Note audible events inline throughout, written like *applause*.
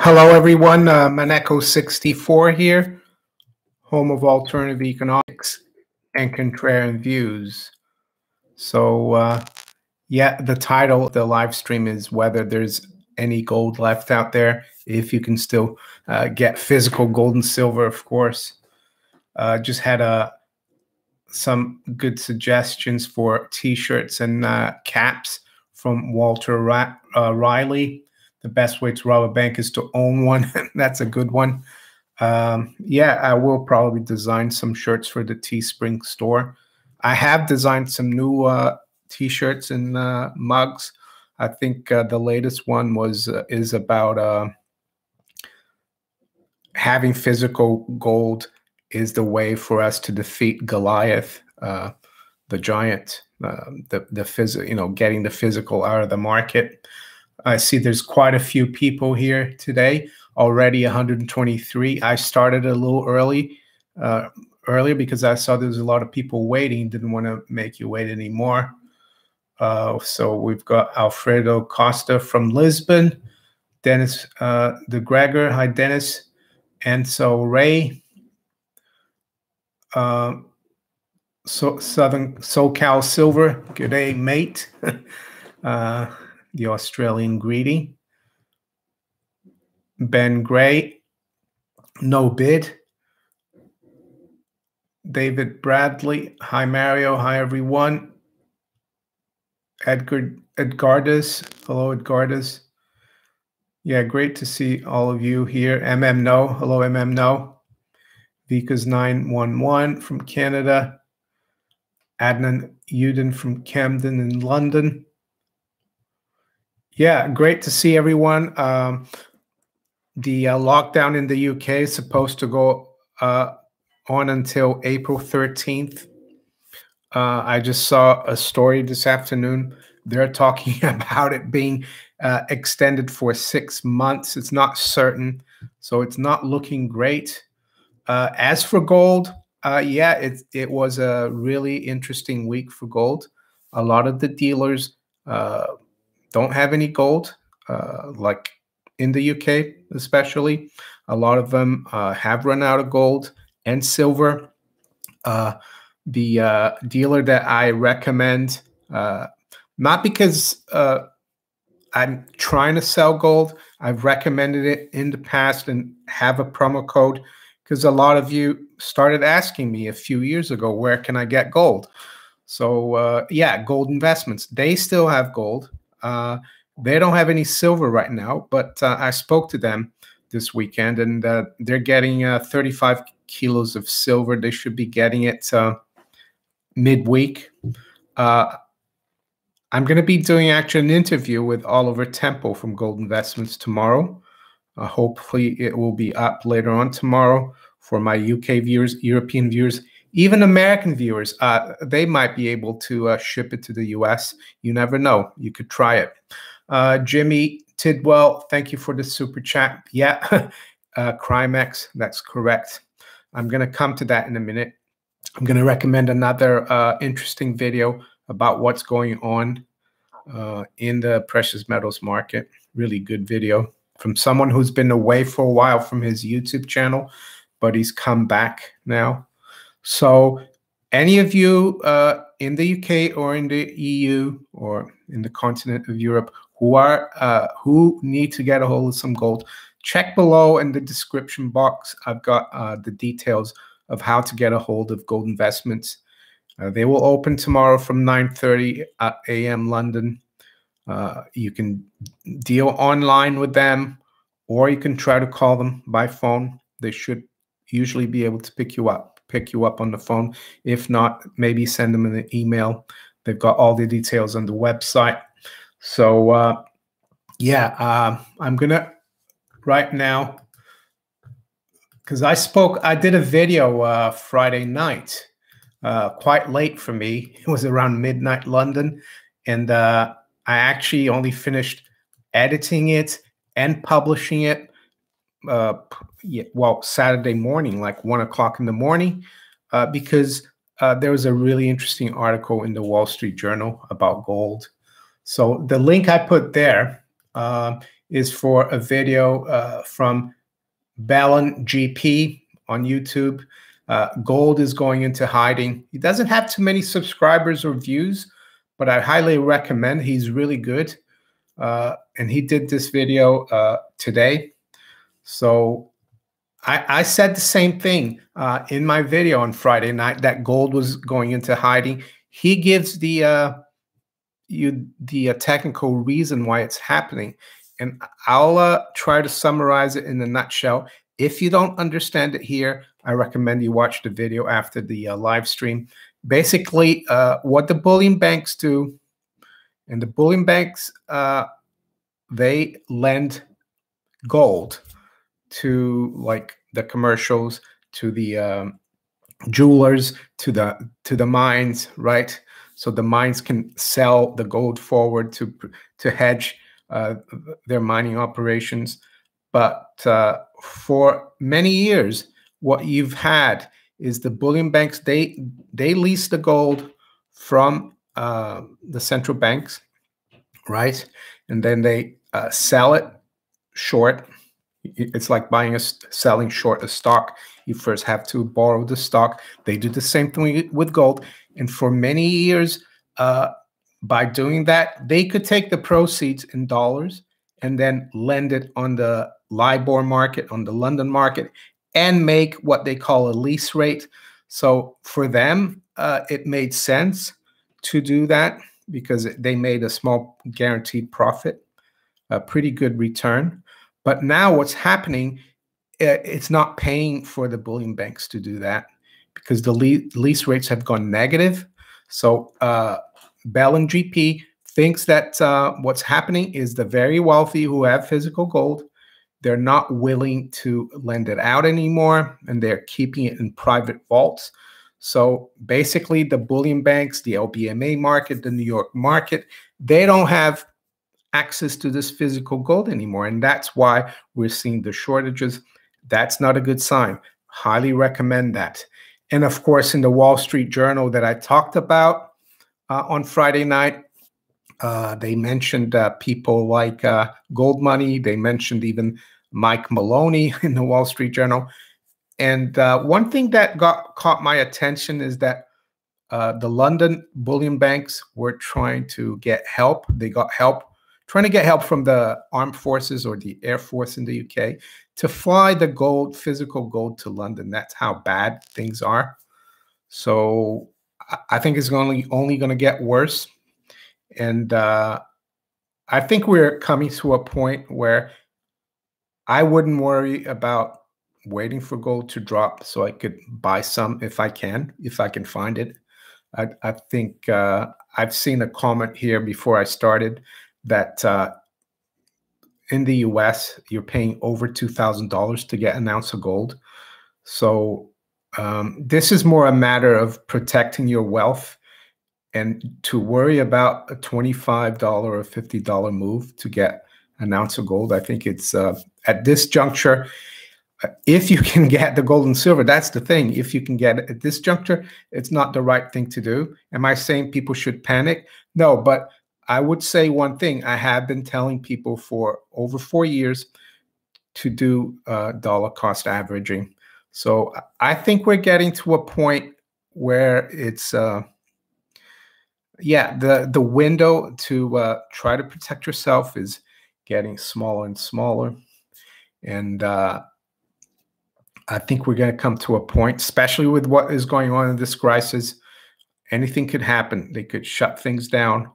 Hello, everyone. Uh, Maneco64 here, home of alternative economics and contrarian views. So, uh, yeah, the title of the live stream is whether there's any gold left out there, if you can still uh, get physical gold and silver, of course. Uh, just had uh, some good suggestions for t-shirts and uh, caps from Walter Ra uh, Riley the best way to rob a bank is to own one. *laughs* That's a good one. Um, yeah, I will probably design some shirts for the Teespring store. I have designed some new uh, t-shirts and uh, mugs. I think uh, the latest one was uh, is about uh, having physical gold is the way for us to defeat Goliath, uh, the giant. the the phys- you know, getting the physical out of the market. I see there's quite a few people here today, already 123. I started a little early, uh, earlier because I saw there was a lot of people waiting. Didn't want to make you wait anymore. Uh, so we've got Alfredo Costa from Lisbon, Dennis uh, the Gregor. Hi, Dennis. And so Ray, uh, so Southern SoCal Silver. Good day, mate. *laughs* uh, the Australian Greedy. Ben Gray, no bid. David Bradley, hi Mario, hi everyone. Edgar Edgardus, hello Edgardus. Yeah, great to see all of you here. MM No, hello MM No. Vikas 911 from Canada. Adnan Uden from Camden in London. Yeah, great to see everyone. Um, the uh, lockdown in the UK is supposed to go uh, on until April 13th. Uh, I just saw a story this afternoon. They're talking *laughs* about it being uh, extended for six months. It's not certain, so it's not looking great. Uh, as for gold, uh, yeah, it, it was a really interesting week for gold. A lot of the dealers don't have any gold, uh, like in the UK, especially. A lot of them uh, have run out of gold and silver. Uh, the uh, dealer that I recommend, uh, not because uh, I'm trying to sell gold, I've recommended it in the past and have a promo code because a lot of you started asking me a few years ago, where can I get gold? So, yeah, gold investments. They still have gold uh, they don't have any silver right now, but uh, I spoke to them this weekend, and uh, they're getting uh, 35 kilos of silver. They should be getting it uh, midweek. Uh, I'm going to be doing actually an interview with Oliver Temple from Gold Investments tomorrow. Hopefully, it will be up later on tomorrow for my UK viewers, European viewers, even American viewers, uh, they might be able to uh, ship it to the US. You never know. You could try it. Uh, Jimmy Tidwell, thank you for the super chat. Yeah, *laughs* uh, Crimex, that's correct. I'm going to come to that in a minute. I'm going to recommend another uh, interesting video about what's going on uh, in the precious metals market. Really good video from someone who's been away for a while from his YouTube channel, but he's come back now. So, any of you uh, in the UK or in the EU or in the continent of Europe who are uh, who need to get a hold of some gold, check below in the description box. I've got uh, the details of how to get a hold of gold investments. Uh, they will open tomorrow from 9:30 a.m. London. Uh, you can deal online with them, or you can try to call them by phone. They should usually be able to pick you up pick you up on the phone. If not, maybe send them an email. They've got all the details on the website. So, uh, yeah, uh, I'm going to right now, because I spoke, I did a video uh, Friday night, uh, quite late for me. *laughs* It was around midnight London. And uh, I actually only finished editing it and publishing it uh, yeah, well, Saturday morning, like one o'clock in the morning, uh, because uh, there was a really interesting article in the Wall Street Journal about gold. So the link I put there uh, is for a video uh, from Ballon GP on YouTube. Uh, gold is going into hiding. He doesn't have too many subscribers or views, but I highly recommend. He's really good. Uh, and he did this video uh, today. So I, I, said the same thing uh, in my video on Friday night that gold was going into hiding. He gives the uh, you the uh, technical reason why it's happening, and I'll uh, try to summarize it in a nutshell. If you don't understand it here, I recommend you watch the video after the uh, live stream. Basically, uh, what the bullion banks do, and the bullion banks, they lend gold to like the commercials, to the um, jewelers, to the to the mines, right? So the mines can sell the gold forward to to hedge uh, their mining operations. But uh, for many years, what you've had is the bullion banks they they lease the gold from uh, the central banks, right? And then they uh, sell it short. It's like buying a selling short a stock. You first have to borrow the stock. They do the same thing with gold. And for many years, uh, by doing that, they could take the proceeds in dollars and then lend it on the LIBOR market, on the London market, and make what they call a lease rate. So for them, uh, it made sense to do that because they made a small guaranteed profit, a pretty good return. But now what's happening, it's not paying for the bullion banks to do that because the lease rates have gone negative. So uh, Ballon GP thinks that uh, what's happening is the very wealthy who have physical gold they're not willing to lend it out anymore and they're keeping it in private vaults. So basically, the bullion banks, the LBMA market, the New York market, they don't have access to this physical gold anymore. And that's why we're seeing the shortages. That's not a good sign. Highly recommend that. And of course, in the Wall Street Journal that I talked about uh, on Friday night, uh, they mentioned uh, people like uh, Gold Money. They mentioned even Mike Maloney *laughs* in the Wall Street Journal. And uh, one thing that got caught my attention is that uh, the London bullion banks were trying to get help. They got help, trying to get help from the armed forces or the air force in the UK to fly the gold, physical gold to London. That's how bad things are. So I think it's only only going to get worse and uh, I think we're coming to a point where I wouldn't worry about waiting for gold to drop so I could buy some if I can, if I can find it. I, I think uh, I've seen a comment here before I started that uh, in the US, you're paying over $2,000 to get an ounce of gold. So um, this is more a matter of protecting your wealth and to worry about a $25 or $50 move to get an ounce of gold, I think it's uh, at this juncture, uh, if you *laughs* can get the gold and silver, that's the thing. If you can get it at this juncture, it's not the right thing to do. Am I saying people should panic? No, but I would say one thing. I have been telling people for over four years to do uh, dollar cost averaging. So I think we're getting to a point where it's uh, yeah, the the window to uh, try to protect yourself is getting smaller and smaller, and uh, I think we're going to come to a point, especially with what is going on in this crisis. Anything could happen. They could shut things down.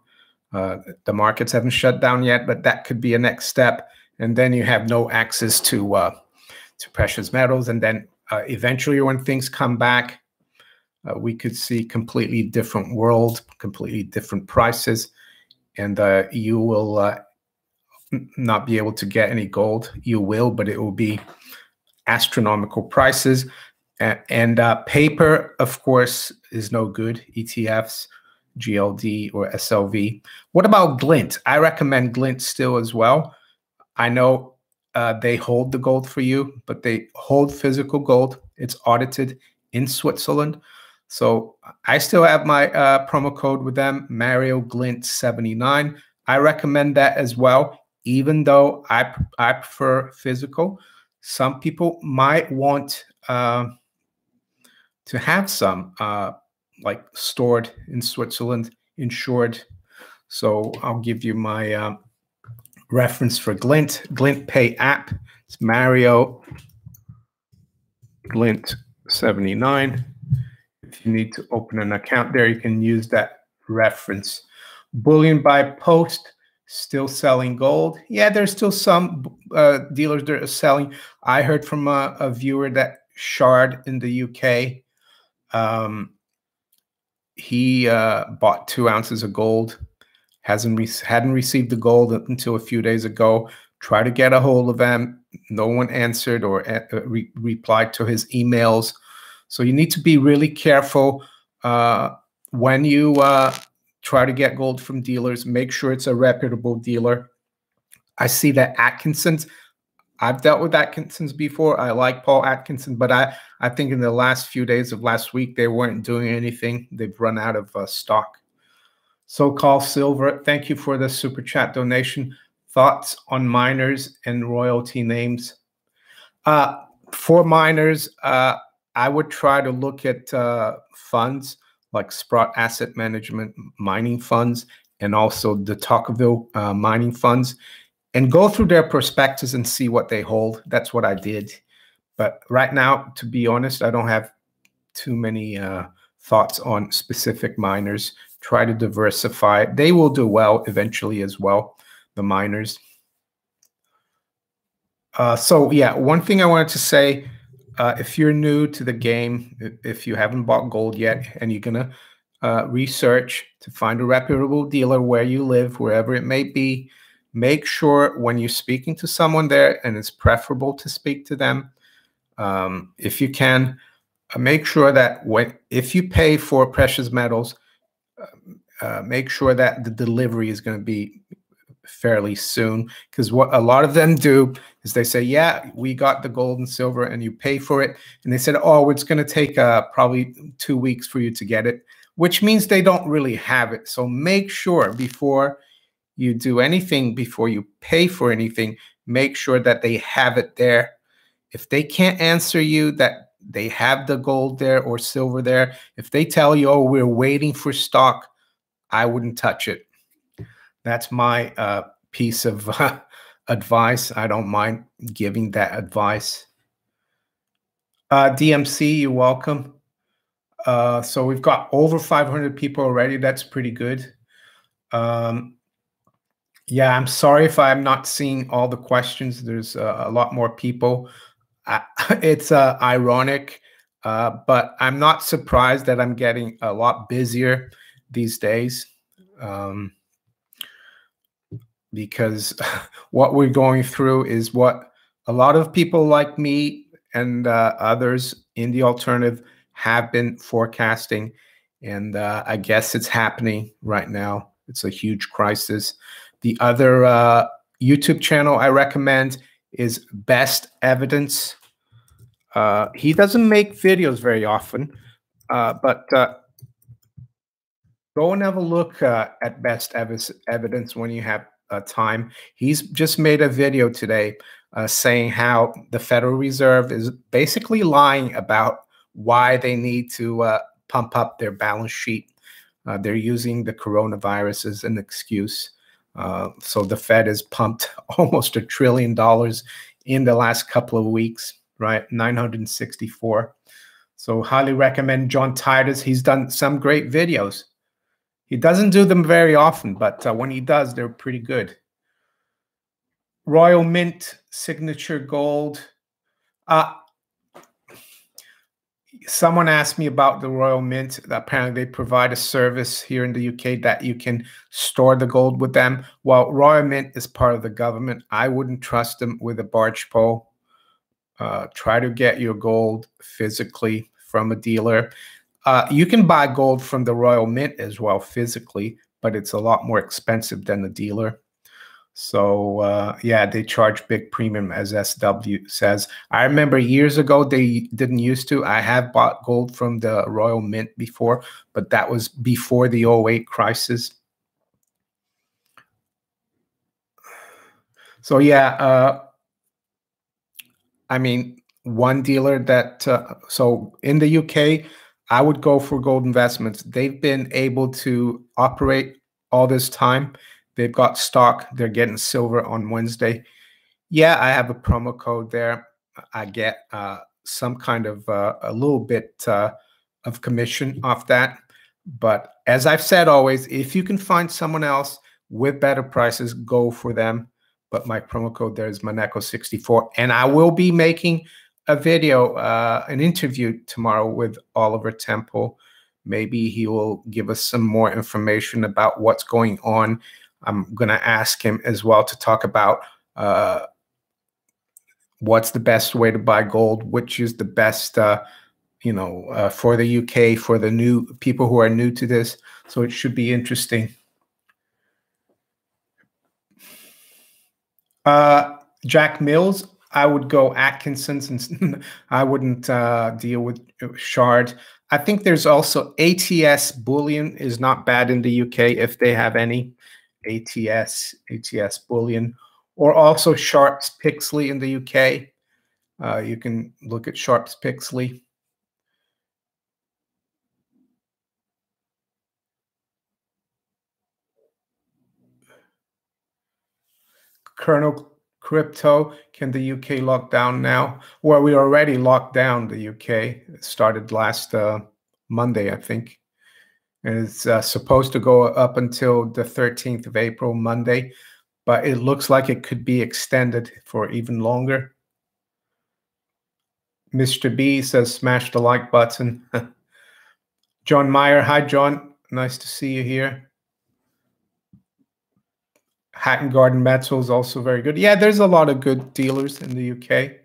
Uh, the markets haven't shut down yet, but that could be a next step. And then you have no access to uh, to precious metals. And then uh, eventually, when things come back, uh, we could see completely different world, completely different prices, and uh, you will uh, not be able to get any gold. You will, but it will be astronomical prices. And, and paper, of course, is no good. ETFs, GLD, or SLV. What about Glint? I recommend Glint still as well. I know uh, they hold the gold for you, but they hold physical gold. It's audited in Switzerland. So I still have my uh, promo code with them, Mario Glint 79. I recommend that as well. even though I I prefer physical, some people might want uh, to have some uh, like stored in Switzerland, insured. So I'll give you my uh, reference for Glint, Glint Pay app. It's Mario Glint 79. If you need to open an account there, you can use that reference. Bullion by post, still selling gold. Yeah, there's still some uh, dealers that are selling. I heard from a, a viewer that Shard in the UK, um, he uh, bought two ounces of gold. Hasn't re hadn't received the gold until a few days ago. Try to get a hold of them. No one answered or uh, re replied to his emails. So you need to be really careful uh, when you uh, try to get gold from dealers. Make sure it's a reputable dealer. I see that Atkinson's. I've dealt with Atkinson's before. I like Paul Atkinson, but I I think in the last few days of last week they weren't doing anything. They've run out of uh, stock. So-called silver. Thank you for the super chat donation. Thoughts on miners and royalty names? Uh, for miners, uh, I would try to look at uh, funds like Sprott Asset Management mining funds and also the Tocqueville uh, mining funds and go through their prospectus and see what they hold. That's what I did. But right now, to be honest, I don't have too many uh, thoughts on specific miners. Try to diversify. They will do well eventually as well, the miners. Uh, so yeah, one thing I wanted to say uh, if you're new to the game, if you haven't bought gold yet, and you're gonna uh, research to find a reputable dealer where you live, wherever it may be, make sure when you're speaking to someone there, and it's preferable to speak to them, um, if you can, uh, make sure that when if you pay for precious metals, uh, uh, make sure that the delivery is going to be fairly soon. Because what a lot of them do is they say yeah we got the gold and silver and you pay for it. And they said oh it's going to take uh, probably two weeks for you to get it which means they don't really have it. So make sure before you do anything before you pay for anything make sure that they have it there if they can't answer you that they have the gold there or silver there if they tell you oh we're waiting for stock i wouldn't touch it that's my uh, piece of *laughs* uh, advice. I don't mind giving that advice. Uh, DMC, you're welcome. Uh, so we've got over 500 people already. That's pretty good. Um, yeah, I'm sorry if I'm not seeing all the questions. There's uh, a lot more people. *laughs* it's uh, ironic, uh, but I'm not surprised that I'm getting a lot busier these days. Um, because *laughs* what we're going through is what a lot of people like me and uh, others in the alternative have been forecasting. And uh, I guess it's happening right now. It's a huge crisis. The other uh, YouTube channel I recommend is Best Evidence. Uh, he doesn't make videos very often, uh, but uh, go and have a look at Best Evidence when you have uh, time. He's just made a video today uh, saying how the Federal Reserve is basically lying about why they need to uh, pump up their balance sheet. Uh, they're using the coronavirus as an excuse. Uh, so the Fed has pumped *laughs* almost a trillion dollars in the last couple of weeks, right? 964. So highly recommend John Titus. He's done some great videos he doesn't do them very often, but uh, when he does, they're pretty good. Royal Mint signature gold. Uh, someone asked me about the Royal Mint. Apparently, they provide a service here in the UK that you can store the gold with them. While Royal Mint is part of the government, I wouldn't trust them with a barge pole. Uh, try to get your gold physically from a dealer. Uh, you can buy gold from the Royal Mint as well physically, but it's a lot more expensive than the dealer. So uh, yeah, they charge big premium as SW says. I remember years ago they didn't used to. I have bought gold from the Royal Mint before, but that was before the 08 crisis. So yeah, uh, I mean, one dealer that uh, so in the UK, I would go for Gold Investments. They've been able to operate all this time. They've got stock. They're getting silver on Wednesday. Yeah, I have a promo code there. I get uh, some kind of uh, a little bit uh, of commission off that. But as I've said always, if you can find someone else with better prices, go for them. But my promo code there is Maneco64. And I will be making a video, uh, an interview tomorrow with Oliver Temple. Maybe he will give us some more information about what's going on. I'm going to ask him as well to talk about uh, what's the best way to buy gold, which is the best, uh, you know, uh, for the UK, for the new people who are new to this. So it should be interesting. Uh, Jack Mills, I would go Atkinson's and *laughs* I wouldn't uh, deal with Shard. I think there's also ATS Bullion is not bad in the UK if they have any ATS ATS Bullion or also Sharps Pixley in the UK. Uh, you can look at Sharps Pixley. Kernel crypto. Can the UK lock down now? Well, we already locked down the UK. It started last uh, Monday, I think. It's uh, supposed to go up until the 13th of April, Monday, but it looks like it could be extended for even longer. Mr. B says, smash the like button. *laughs* John Meyer. Hi, John. Nice to see you here. Hatton Garden Metal is also very good. Yeah, there's a lot of good dealers in the UK.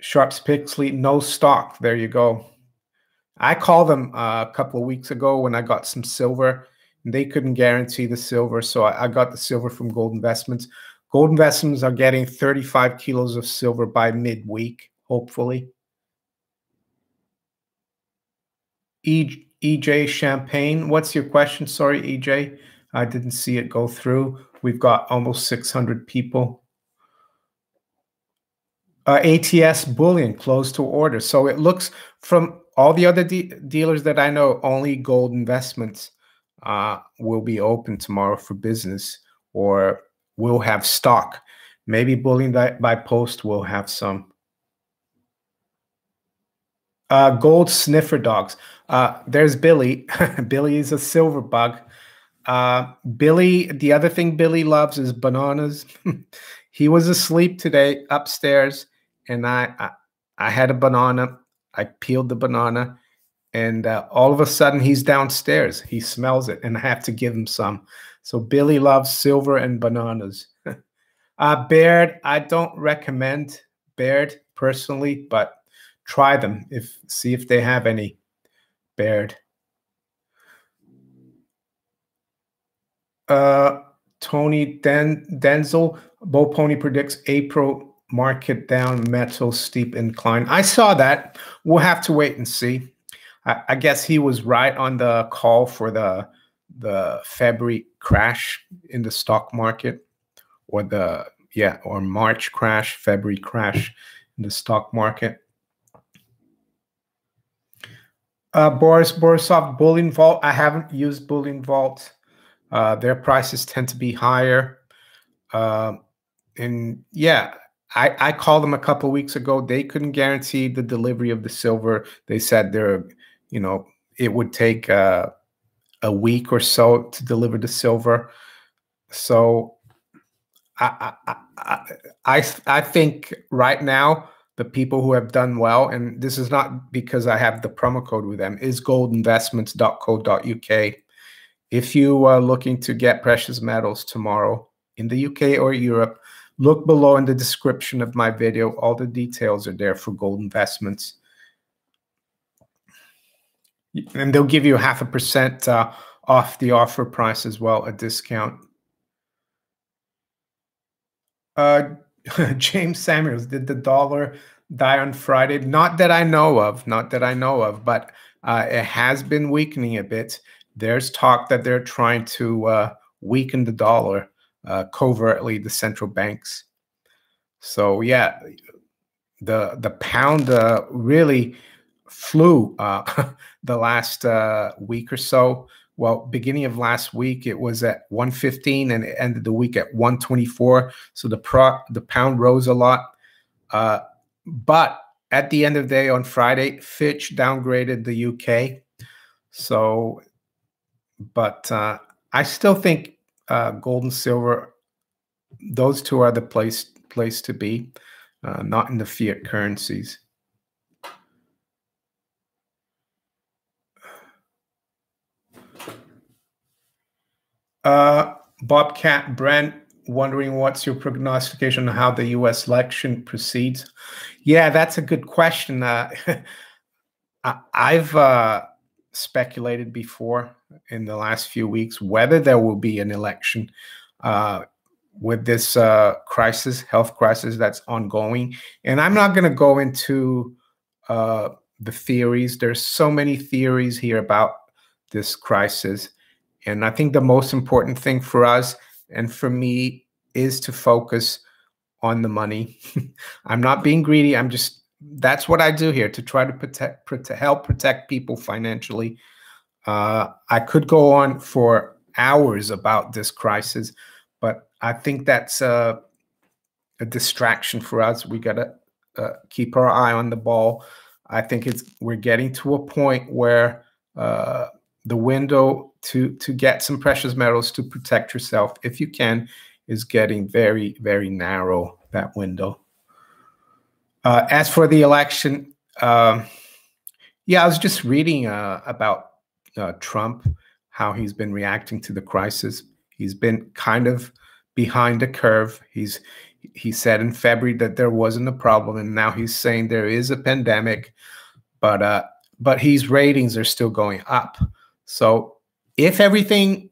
Sharps Pixley, no stock. There you go. I called them uh, a couple of weeks ago when I got some silver. They couldn't guarantee the silver, so I, I got the silver from Gold Investments. Gold Investments are getting 35 kilos of silver by midweek, hopefully. E, EJ Champagne, what's your question? Sorry, EJ. I didn't see it go through. We've got almost 600 people. Uh, ATS Bullion closed to order. So it looks from all the other de dealers that I know, only gold investments uh, will be open tomorrow for business or will have stock. Maybe Bullion by, by Post will have some. Uh, gold sniffer dogs. Uh, there's Billy. *laughs* Billy is a silver bug. Uh, Billy, the other thing Billy loves is bananas. *laughs* he was asleep today upstairs, and I, I, I had a banana. I peeled the banana, and uh, all of a sudden he's downstairs. He smells it, and I have to give him some. So Billy loves silver and bananas. *laughs* uh, Baird, I don't recommend Baird personally, but try them if see if they have any. Baird. uh, Tony Den Denzel, Bo Polny predicts April market down, metal steep incline. I saw that. We'll have to wait and see. I, I guess he was right on the call for the the February crash in the stock market, or the yeah, or March crash, February crash in the stock market. Uh, Boris Borisov Bullion Vault. I haven't used Bullion Vault. Uh, their prices tend to be higher. Uh, and yeah, I, I called them a couple weeks ago. They couldn't guarantee the delivery of the silver. They said they're, you know, it would take uh, a week or so to deliver the silver. So I, I, I, I, I think right now the people who have done well, and this is not because I have the promo code with them, is goldinvestments.co.uk. If you are looking to get precious metals tomorrow in the UK or Europe, look below in the description of my video. All the details are there for gold investments. And they'll give you half a percent uh, off the offer price as well, a discount. Uh, *laughs* James Samuels, did the dollar die on Friday? Not that I know of, not that I know of, but uh, it has been weakening a bit there's talk that they're trying to uh, weaken the dollar. Uh, covertly the central banks. So yeah, the the pound uh, really flew uh, *laughs* the last uh, week or so. Well, beginning of last week, it was at 115 and it ended the week at 124. So the pro the pound rose a lot. Uh, but at the end of the day on Friday, Fitch downgraded the UK. So, but uh, I still think uh, gold and silver, those two are the place place to be, uh, not in the fiat currencies. Uh, Bobcat Brent wondering what's your prognostication on how the U.S. election proceeds. Yeah, that's a good question. Uh, *laughs* I've uh, speculated before in the last few weeks whether there will be an election uh, with this uh, crisis, health crisis that's ongoing. And I'm not going to go into uh, the theories. There's so many theories here about this crisis. And I think the most important thing for us and for me is to focus on the money. *laughs* I'm not being greedy. I'm just that's what I do here to try to protect, to help protect people financially. Uh, I could go on for hours about this crisis, but I think that's a, a distraction for us. We got to uh, keep our eye on the ball. I think it's we're getting to a point where uh, the window to to get some precious metals to protect yourself, if you can, is getting very very narrow. That window. Uh, as for the election, um, yeah, I was just reading uh, about uh, Trump, how he's been reacting to the crisis. He's been kind of behind the curve. He's he said in February that there wasn't a problem, and now he's saying there is a pandemic, but uh, but his ratings are still going up. So if everything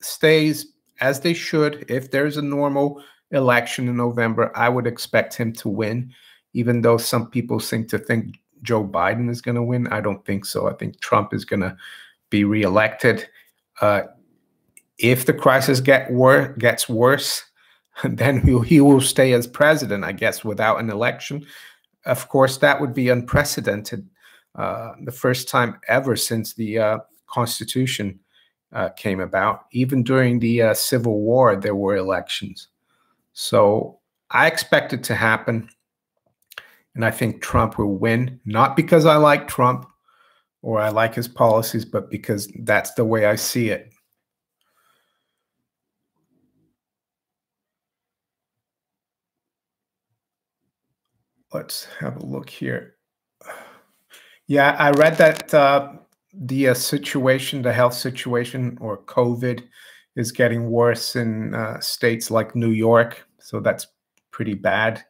stays as they should, if there's a normal election in November, I would expect him to win, even though some people seem to think Joe Biden is going to win. I don't think so. I think Trump is going to be reelected. Uh, if the crisis get wor- gets worse, *laughs* then he, he will stay as president, I guess, without an election. Of course, that would be unprecedented. Uh, the first time ever since the uh, Constitution uh, came about. Even during the uh, Civil War, there were elections. So I expect it to happen. And I think Trump will win, not because I like Trump or I like his policies, but because that's the way I see it. Let's have a look here. Yeah, I read that uh, the uh, situation, the health situation or COVID is getting worse in uh, states like New York. So that's pretty bad.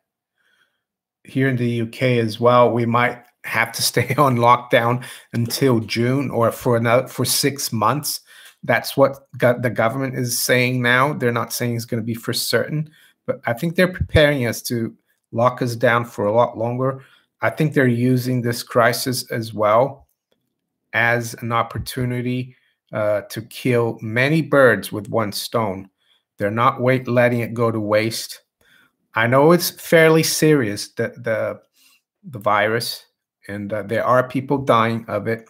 Here in the UK as well, we might have to *laughs* stay on lockdown until June or for another for six months. That's what the government is saying now. They're not saying it's going to be for certain, but I think they're preparing us to lock us down for a lot longer. I think they're using this crisis as well as an opportunity uh, to kill many birds with one stone. They're not wait, letting it go to waste. I know it's fairly serious, the the, the virus, and uh, there are people dying of it,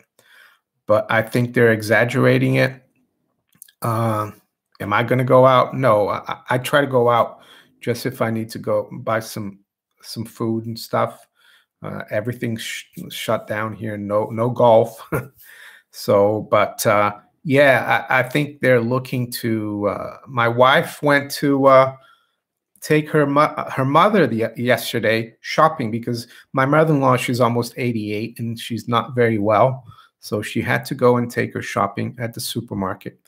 but I think they're exaggerating it. Uh, am I going to go out? No, I, I try to go out just if I need to go buy some some food and stuff. Uh, everything's sh shut down here. No, no golf. *laughs* so, but uh, yeah, I, I, think they're looking to. Uh, my wife went to uh, take her mo her mother the, yesterday shopping because my mother-in-law she's almost 88 and she's not very well, so she had to go and take her shopping at the supermarket.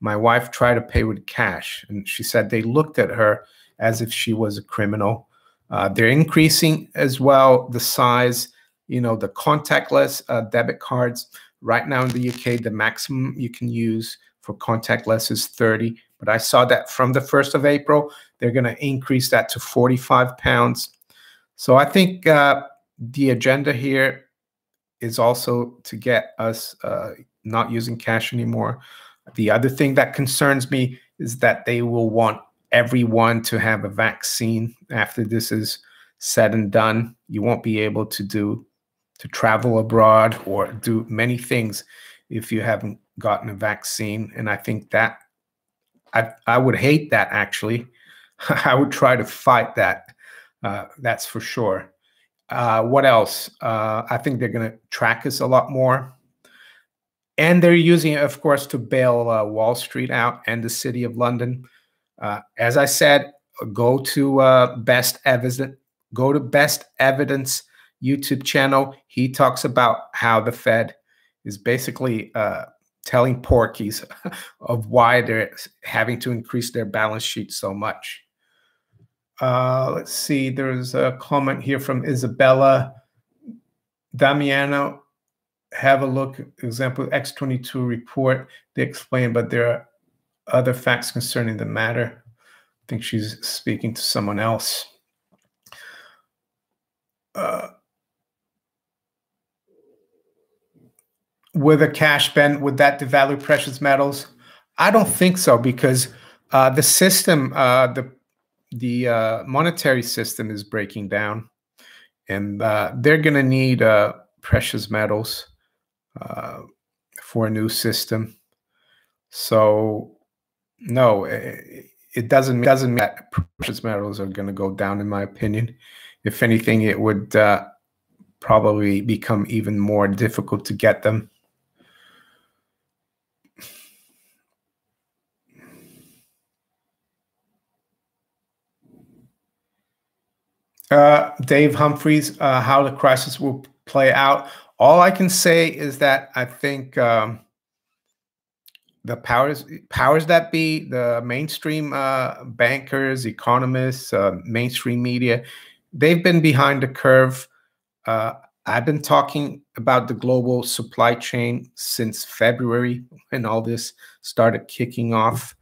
My wife tried to pay with cash, and she said they looked at her as if she was a criminal uh, they're increasing as well the size, you know, the contactless uh, debit cards. Right now in the UK, the maximum you can use for contactless is 30. But I saw that from the 1st of April, they're going to increase that to 45 pounds. So I think uh, the agenda here is also to get us uh, not using cash anymore. The other thing that concerns me is that they will want everyone to have a vaccine after this is said and done. You won't be able to do to travel abroad or do many things if you haven't gotten a vaccine. And I think that I I would hate that actually. *laughs* I would try to fight that. Uh, that's for sure. Uh, what else? Uh, I think they're going to track us a lot more. And they're using it, of course, to bail uh, Wall Street out and the city of London. Uh, as I said, go to uh, Best Evidence. Go to Best Evidence YouTube channel. He talks about how the Fed is basically uh, telling porkies *laughs* of why they're having to increase their balance sheet so much. Uh, let's see, there's a comment here from Isabella. Damiano, have a look, example, X22 report, they explain, but there are other facts concerning the matter. I think she's speaking to someone else. Uh, with a cash spend, would that devalue precious metals? I don't think so because uh, the system, uh, the the uh, monetary system is breaking down, and uh, they're going to need uh, precious metals uh, for a new system. So, no, it, it doesn't doesn't mean that precious metals are going to go down. In my opinion, if anything, it would probably become even more difficult to get them. Uh, Dave Humphreys, uh, how the crisis will play out. All I can say is that I think um, the powers powers that be, the mainstream uh, bankers, economists, uh, mainstream media, they've been behind the curve. Uh, I've been talking about the global supply chain since February when all this started kicking off.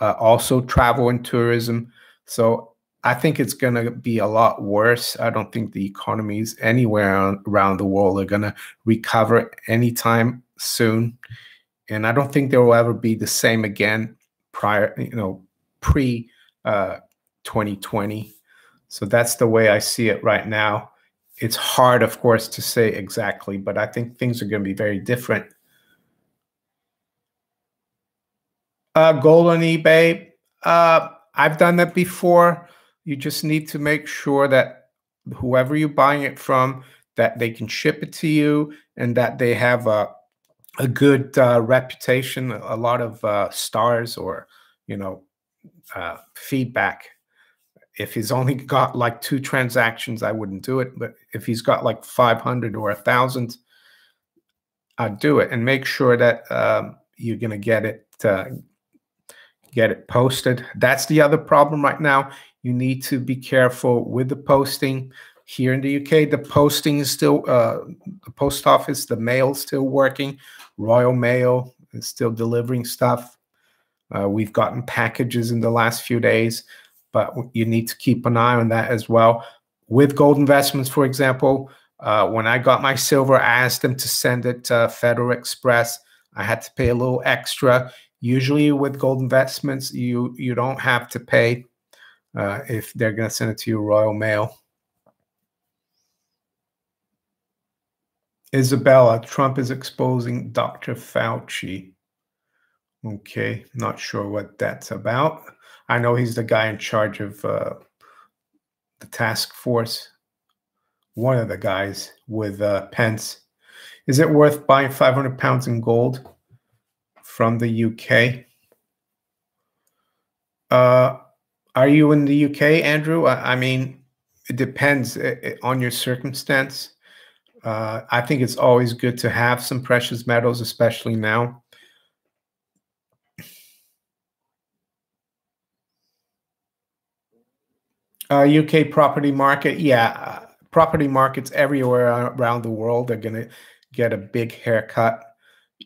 Also, travel and tourism. So I think it's going to be a lot worse. I don't think the economies anywhere around the world are going to recover anytime soon. And I don't think they will ever be the same again prior, you know, pre uh, 2020. So that's the way I see it right now. It's hard, of course, to say exactly, but I think things are going to be very different. Uh, gold on eBay. Uh, I've done that before. You just need to make sure that whoever you're buying it from, that they can ship it to you and that they have a a good uh, reputation, a lot of uh, stars or you know uh, feedback. If he's only got like two transactions, I wouldn't do it. But if he's got like 500 or a thousand, I'd do it and make sure that um, you're gonna get it uh, get it posted. That's the other problem right now. You need to be careful with the posting. Here in the UK, the posting is still, uh, the post office, the mail is still working. Royal Mail is still delivering stuff. Uh, we've gotten packages in the last few days, but you need to keep an eye on that as well. With gold investments, for example, uh, when I got my silver, I asked them to send it to Federal Express. I had to pay a little extra. Usually with gold investments, you you don't have to pay uh, if they're going to send it to you Royal Mail. Isabella, Trump is exposing Dr. Fauci. Okay, not sure what that's about. I know he's the guy in charge of uh, the task force, one of the guys with uh, Pence. Is it worth buying 500 pounds in gold from the UK? Uh, are you in the UK, Andrew? I, I mean, it depends eh, eh, on your circumstance. Uh, I think it's always good to have some precious metals, especially now. Uh, UK property market, yeah, uh, property markets everywhere around the world are going to get a big haircut.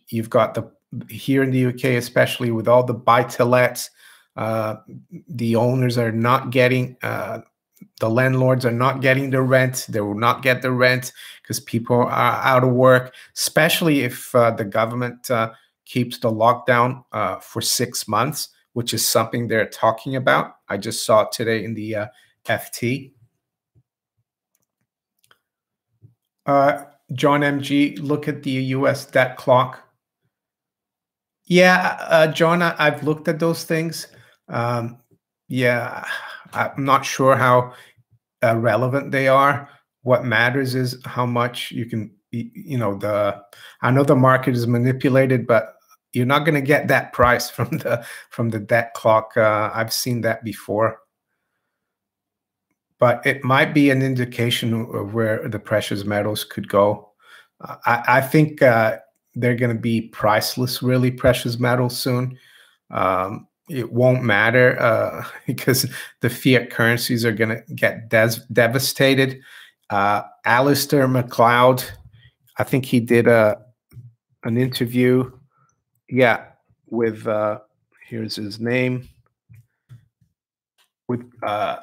You've got the here in the UK, especially with all the buy to lets uh, the owners are not getting, uh, the landlords are not getting the rent. They will not get the rent because people are out of work, especially if uh, the government uh, keeps the lockdown uh, for six months, which is something they're talking about. I just saw it today in the uh, FT. John MG, look at the US debt clock. Yeah, uh, John, I, have looked at those things. Um, yeah, I'm not sure how uh, relevant they are. What matters is how much you can, you know, the. I know the market is manipulated, but you're not going to get that price *laughs* from the from the debt clock. Uh, I've seen that before but it might be an indication of where the precious metals could go. I, I think uh, they're going to be priceless, really precious metals soon. Um, it won't matter uh, *laughs* because the fiat currencies are going to get devastated. Uh, Alasdair Macleod, I think he did a an interview, yeah, with uh, here's his name, with uh,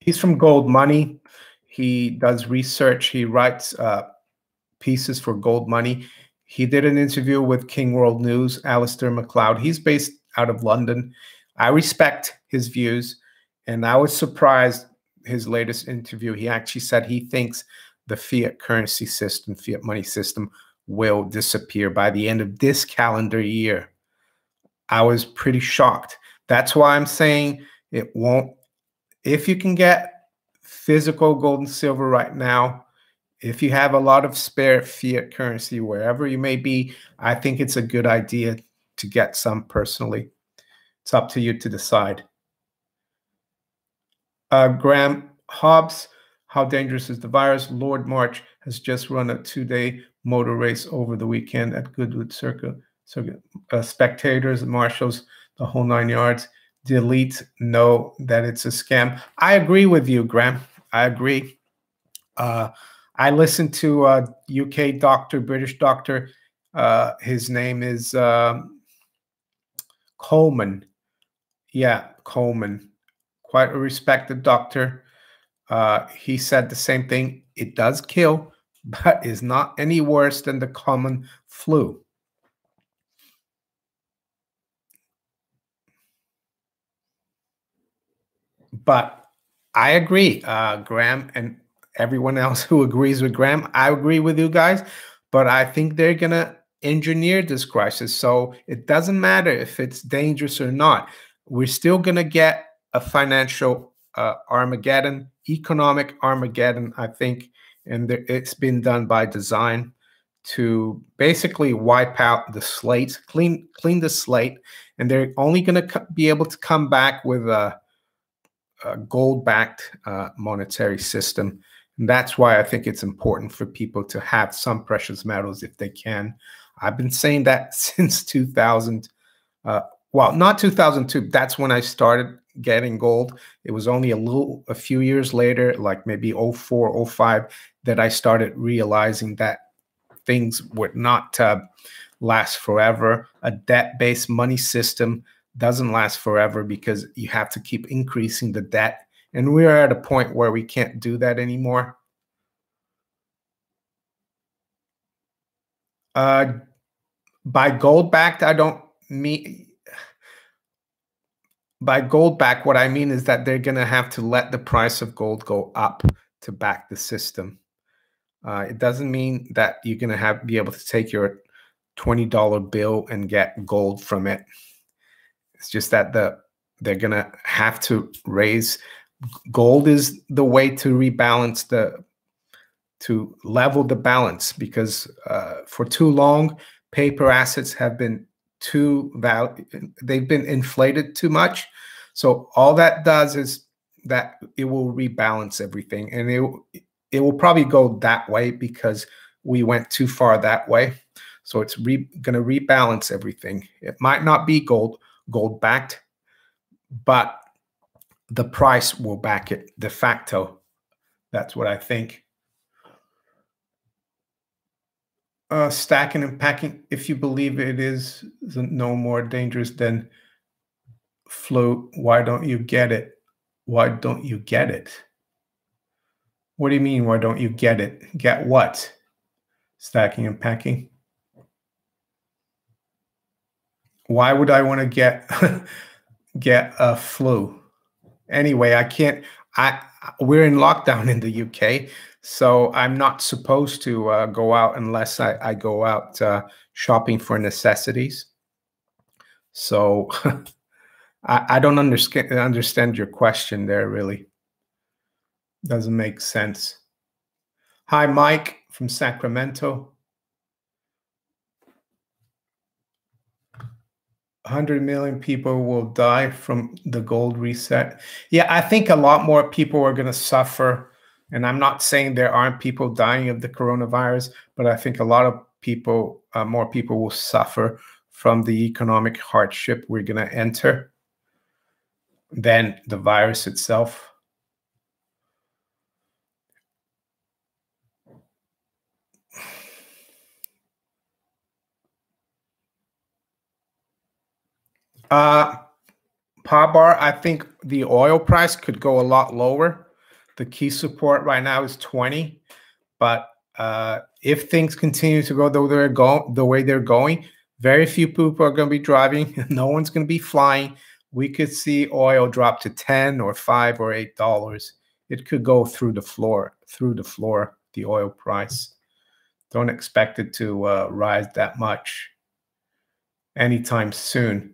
he's from Gold Money. He does research. He writes uh, pieces for Gold Money. He did an interview with King World News, Alasdair Macleod. He's based out of London. I respect his views, and I was surprised his latest interview. He actually said he thinks the fiat currency system, fiat money system, will disappear by the end of this calendar year. I was pretty shocked. That's why I'm saying it won't if you can get physical gold and silver right now, if you have a lot of spare fiat currency wherever you may be, I think it's a good idea to get some personally. It's up to you to decide. Uh, Graham Hobbs, how dangerous is the virus? Lord March has just run a two-day motor race over the weekend at Goodwood Circuit. Circuit. Uh, spectators, marshals, the whole nine yards delete know that it's a scam. I agree with you, Graham. I agree. Uh, I listened to a UK doctor, British doctor. Uh, his name is uh, Coleman. Yeah, Coleman. Quite a respected doctor. Uh, he said the same thing. It does kill, *laughs* but is not any worse than the common flu. But I agree, uh, Graham, and everyone else *laughs* who agrees with Graham. I agree with you guys, but I think they're gonna engineer this crisis. So it doesn't matter if it's dangerous or not. We're still gonna get a financial uh, Armageddon, economic Armageddon, I think, and it's been done by design to basically wipe out the slate, clean clean the slate, and they're only going to be able to come back with a a gold-backed uh, monetary system. And that's why I think it's important for people to have some precious metals if they can. I've been saying that *laughs* since 2000. Uh, well, not 2002. That's when I started getting gold. It was only a little, a few years later, like maybe 04, 05, that I started realizing that things would not uh, last forever. A debt-based money system doesn't last forever because you have to keep increasing the debt. And we're at a point where we can't do that anymore. Uh, by gold backed, I don't mean by gold back. What I mean is that they're going to have to let the price of gold go up to back the system. Uh, it doesn't mean that you're going to have be able to take your $20 bill and get gold from it. It's just that the they're gonna have to raise gold is the way to rebalance the to level the balance because uh, for too long paper assets have been too val they've been inflated too much so all that does is that it will rebalance everything and it it will probably go that way because we went too far that way so it's re, going to rebalance everything it might not be gold gold backed, but the price will back it de facto. That's what I think. Uh, stacking and packing, if you believe it is no more dangerous than float, why don't you get it? Why don't you get it? What do you mean, why don't you get it? Get what? Stacking and packing? Why would I want to get *laughs* get a flu? Anyway, I can't. I we're in lockdown in the UK, so I'm not supposed to uh, go out unless I, I go out uh, shopping for necessities. So *laughs* I, I don't understand understand your question there. Really doesn't make sense. Hi, Mike from Sacramento. 100 million people will die from the gold reset. Yeah, I think a lot more people are going to suffer. And I'm not saying there aren't people dying of the coronavirus, but I think a lot of people, uh, more people will suffer from the economic hardship we're going to enter than the virus itself. Uh, I think the oil price could go a lot lower. The key support right now is 20, but uh, if things continue to go the way they're going, the way they're going, very few people are going to be driving. *laughs* no one's going to be flying. We could see oil drop to 10 or 5 or 8 dollars. It could go through the floor, through the floor, the oil price. Don't expect it to uh, rise that much anytime soon.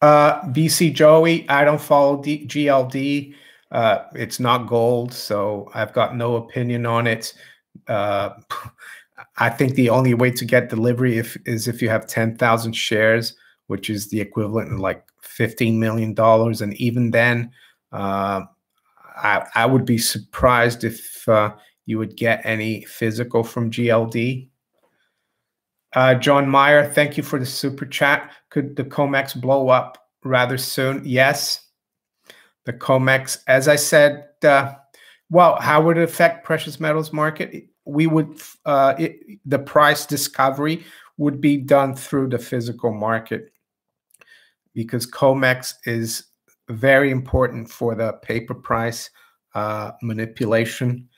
Uh, BC Joey, I don't follow D- GLD. Uh, it's not gold, so I've got no opinion on it. Uh, *laughs* I think the only way to get delivery if, is if you have 10,000 shares, which is the equivalent of like $15 million. And even then, uh, I, I, would be surprised if uh, you would get any physical from GLD. Uh, John Meyer, thank you for the super chat. Could the COMEX blow up rather soon? Yes. The COMEX, as I said, uh, well, how would it affect precious metals market? We would uh, it, the price discovery would be done through the physical market because COMEX is very important for the paper price uh, manipulation.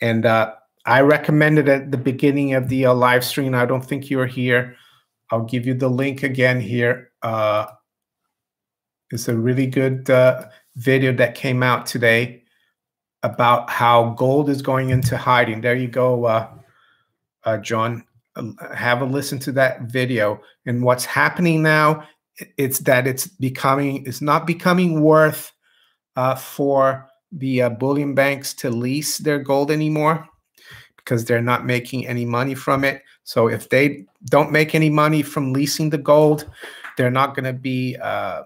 And uh, I recommended at the beginning of the uh, live stream. I don't think you're here. I'll give you the link again here. Uh, it's a really good uh, video that came out today about how gold is going into hiding. There you go, uh, uh, John. Have a listen to that video. And what's happening now, it's that it's becoming, it's not becoming worth uh, for the bullion banks to lease their gold anymore because they're not making any money from it. So if they don't make any money from leasing the gold, they're not going to be. Uh,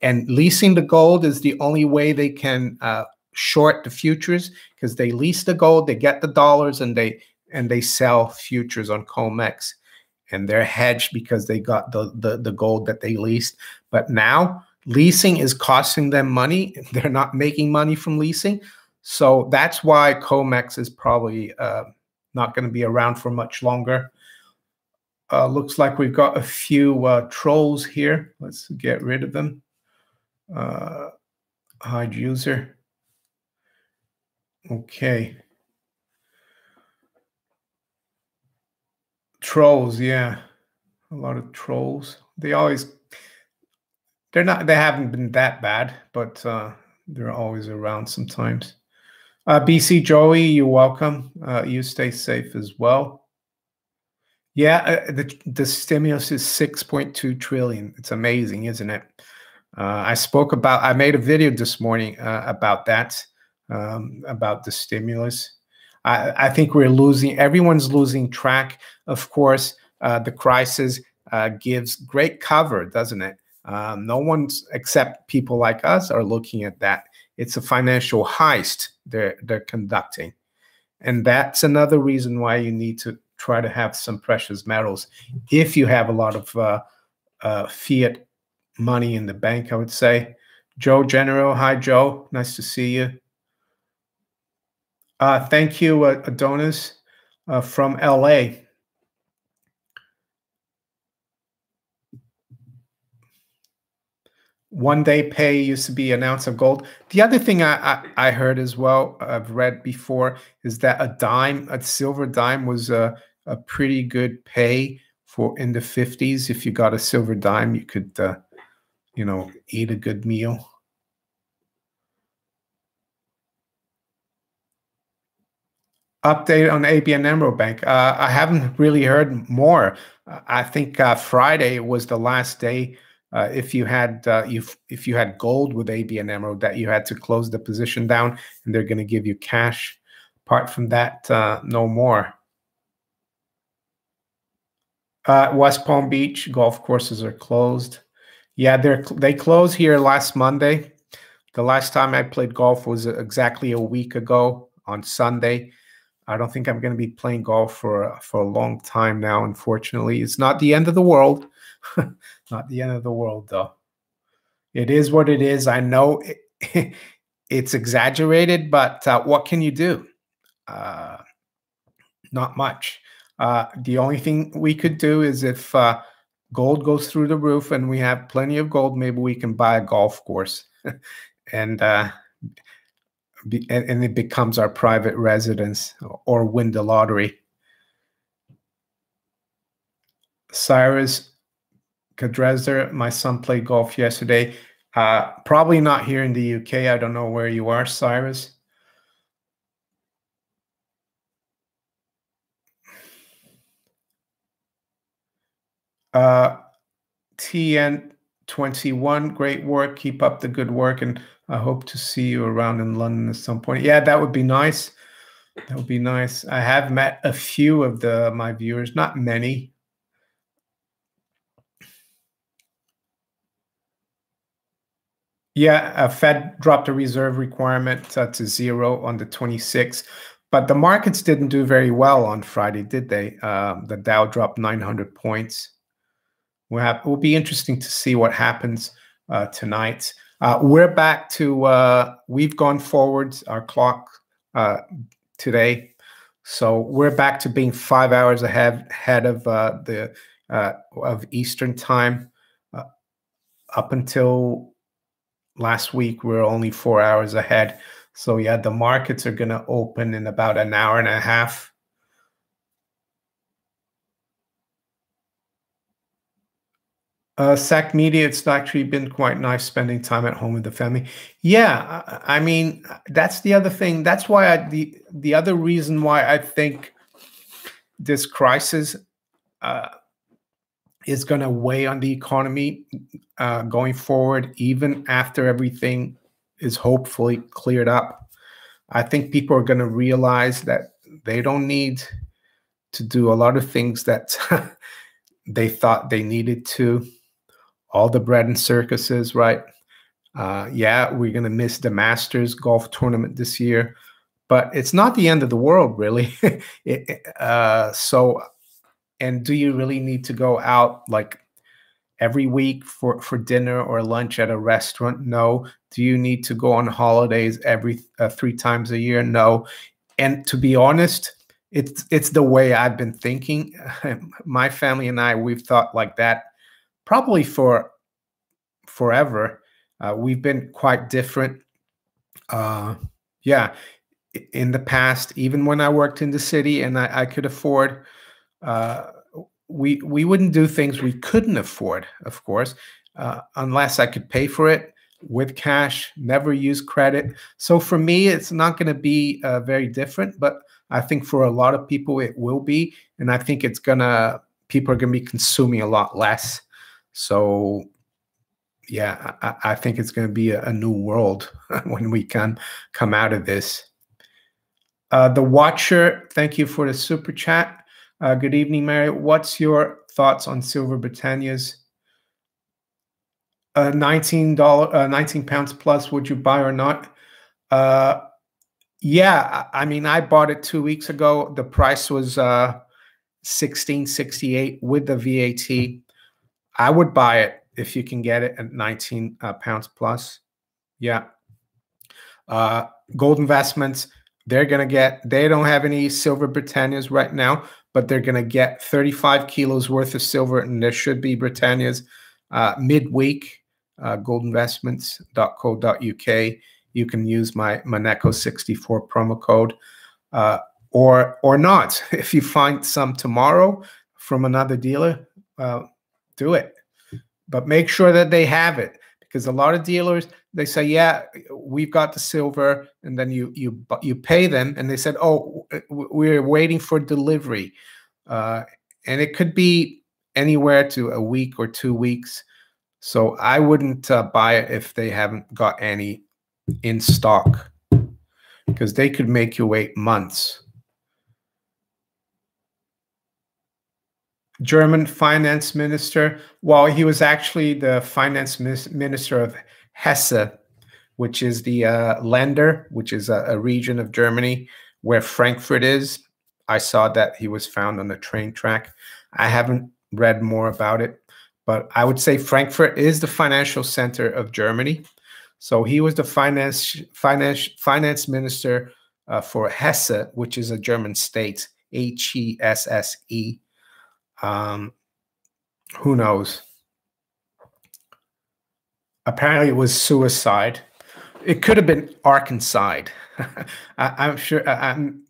and leasing the gold is the only way they can uh, short the futures because they lease the gold, they get the dollars, and they and they sell futures on COMEX, and they're hedged because they got the the, the gold that they leased. But now leasing is costing them money; *laughs* they're not making money from leasing. So that's why COMEX is probably uh, not going to be around for much longer. Uh, looks like we've got a few uh, trolls here. Let's get rid of them. Uh, hide user. Okay. Trolls, yeah. A lot of trolls. They always they're not they haven't been that bad, but uh they're always around sometimes. Uh, BC Joey, you're welcome. Uh, you stay safe as well. Yeah, uh, the the stimulus is 6.2 trillion. It's amazing, isn't it? Uh, I spoke about. I made a video this morning uh, about that, um, about the stimulus. I, I, think we're losing. Everyone's losing track. Of course, uh, the crisis gives great cover, doesn't it? Um, no one's except people like us are looking at that it's a financial heist they're they're conducting, and that's another reason why you need to try to have some precious metals if you have a lot of uh, uh, fiat money in the bank. I would say. Joe General, hi Joe, nice to see you. Uh, thank you, uh, Adonis uh, from LA. One day pay used to be an ounce of gold. The other thing I, I, I, heard as well, I've read before, is that a dime, a silver dime was uh, a pretty good pay for in the 50s. If you got a silver dime, you could, uh, you know, eat a good meal. Update on ABN AMRO Bank. Uh, I haven't really heard more. I think uh, Friday was the last day. Uh, if you had uh, you if you had gold with ABN AMRO, that you had to close the position down, and they're going to give you cash. Apart from that, uh, no more. Uh, West Palm Beach golf courses are closed. Yeah, they're they closed here last Monday. The last time I played golf was exactly a week ago on Sunday. I don't think I'm going to be playing golf for for a long time now. Unfortunately, it's not the end of the world. *laughs* not the end of the world, though. It is what it is. I know it, *laughs* it's exaggerated, but uh, what can you do? Uh, not much. Uh, the only thing we could do is if uh, gold goes through the roof and we have plenty of gold, maybe we can buy a golf course *laughs* and, uh, be, and, and it becomes our private residence or win the lottery. Cyrus Kadrezer, my son played golf yesterday. Uh, probably not here in the UK. I don't know where you are, Cyrus. Uh, TN21, great work. Keep up the good work. And I hope to see you around in London at some point. Yeah, that would be nice. That would be nice. I have met a few of the my viewers, not many. Yeah, uh, Fed dropped a reserve requirement uh, to zero on the 26th, but the markets didn't do very well on Friday, did they? Uh, the Dow dropped 900 points. We'll have, it will be interesting to see what happens uh, tonight. Uh, we're back to uh, we've gone forward our clock uh, today, so we're back to being five hours ahead ahead of the of Eastern time. up until last week, we are only four hours ahead. So yeah, the markets are going to open in about an hour and a half. Uh, SAC Media, it's actually been quite nice spending time at home with the family. Yeah, I, I mean that's the other thing. That's why I, the the other reason why I think this crisis uh, is going to weigh on the economy uh, going forward, even after everything is hopefully cleared up. I think people are going to realize that they don't need to do a lot of things that *laughs* they thought they needed to all the bread and circuses, right? Uh, yeah, we're going to miss the Masters golf tournament this year, but it's not the end of the world, really. *laughs* it, uh, so, and do you really need to go out like every week for, for dinner or lunch at a restaurant? No. Do you need to go on holidays every uh, three times a year? No. And to be honest, it's it's the way I've been thinking. *laughs* My family and I, we've thought like that probably for forever. Uh, we've been quite different. Uh, yeah, in the past, even when I worked in the city and I, I could afford, uh, we we wouldn't do things we couldn't afford, of course, uh, unless I could pay for it with cash. Never use credit. So for me, it's not going to be uh, very different, but I think for a lot of people it will be, and I think it's gonna people are gonna be consuming a lot less. So, yeah, I, I think it's going to be a, a, new world *laughs* when we can come out of this. Uh, the Watcher, thank you for the super chat. Uh, good evening, Mary. What's your thoughts on Silver Britannias? Uh, $19, uh, 19 pounds plus, would you buy or not? Uh, yeah, I mean, I bought it two weeks ago. The price was uh, 1668 with the VAT. I would buy it if you can get it at 19 uh, pounds plus. Yeah. Uh, gold investments, they're going to get, they don't have any silver Britannias right now, but they're going to get 35 kilos worth of silver, and there should be Britannias uh, midweek. Uh, goldinvestments.co.uk. You can use my Maneco64 promo code. Uh, or or not. *laughs* If you find some tomorrow from another dealer, uh, do it. But make sure that they have it because a lot of dealers they say, "Yeah, we've got the silver," and then you you you pay them, and they said, "Oh, we're waiting for delivery," uh, and it could be anywhere to a week or two weeks. So I wouldn't uh, buy it if they haven't got any in stock because they could make you wait months. German finance minister. Well, he was actually the finance minister of Hesse, which is the uh, Länder, which is a, a, region of Germany where Frankfurt is. I saw that he was found on the train track. I haven't read more about it, but I would say Frankfurt is the financial center of Germany. So he was the finance finance finance minister uh, for Hesse, which is a German state, H E S S E. Um, who knows? Apparently, it was suicide. It could have been arkancide. *laughs* I, am sure. I, I'm.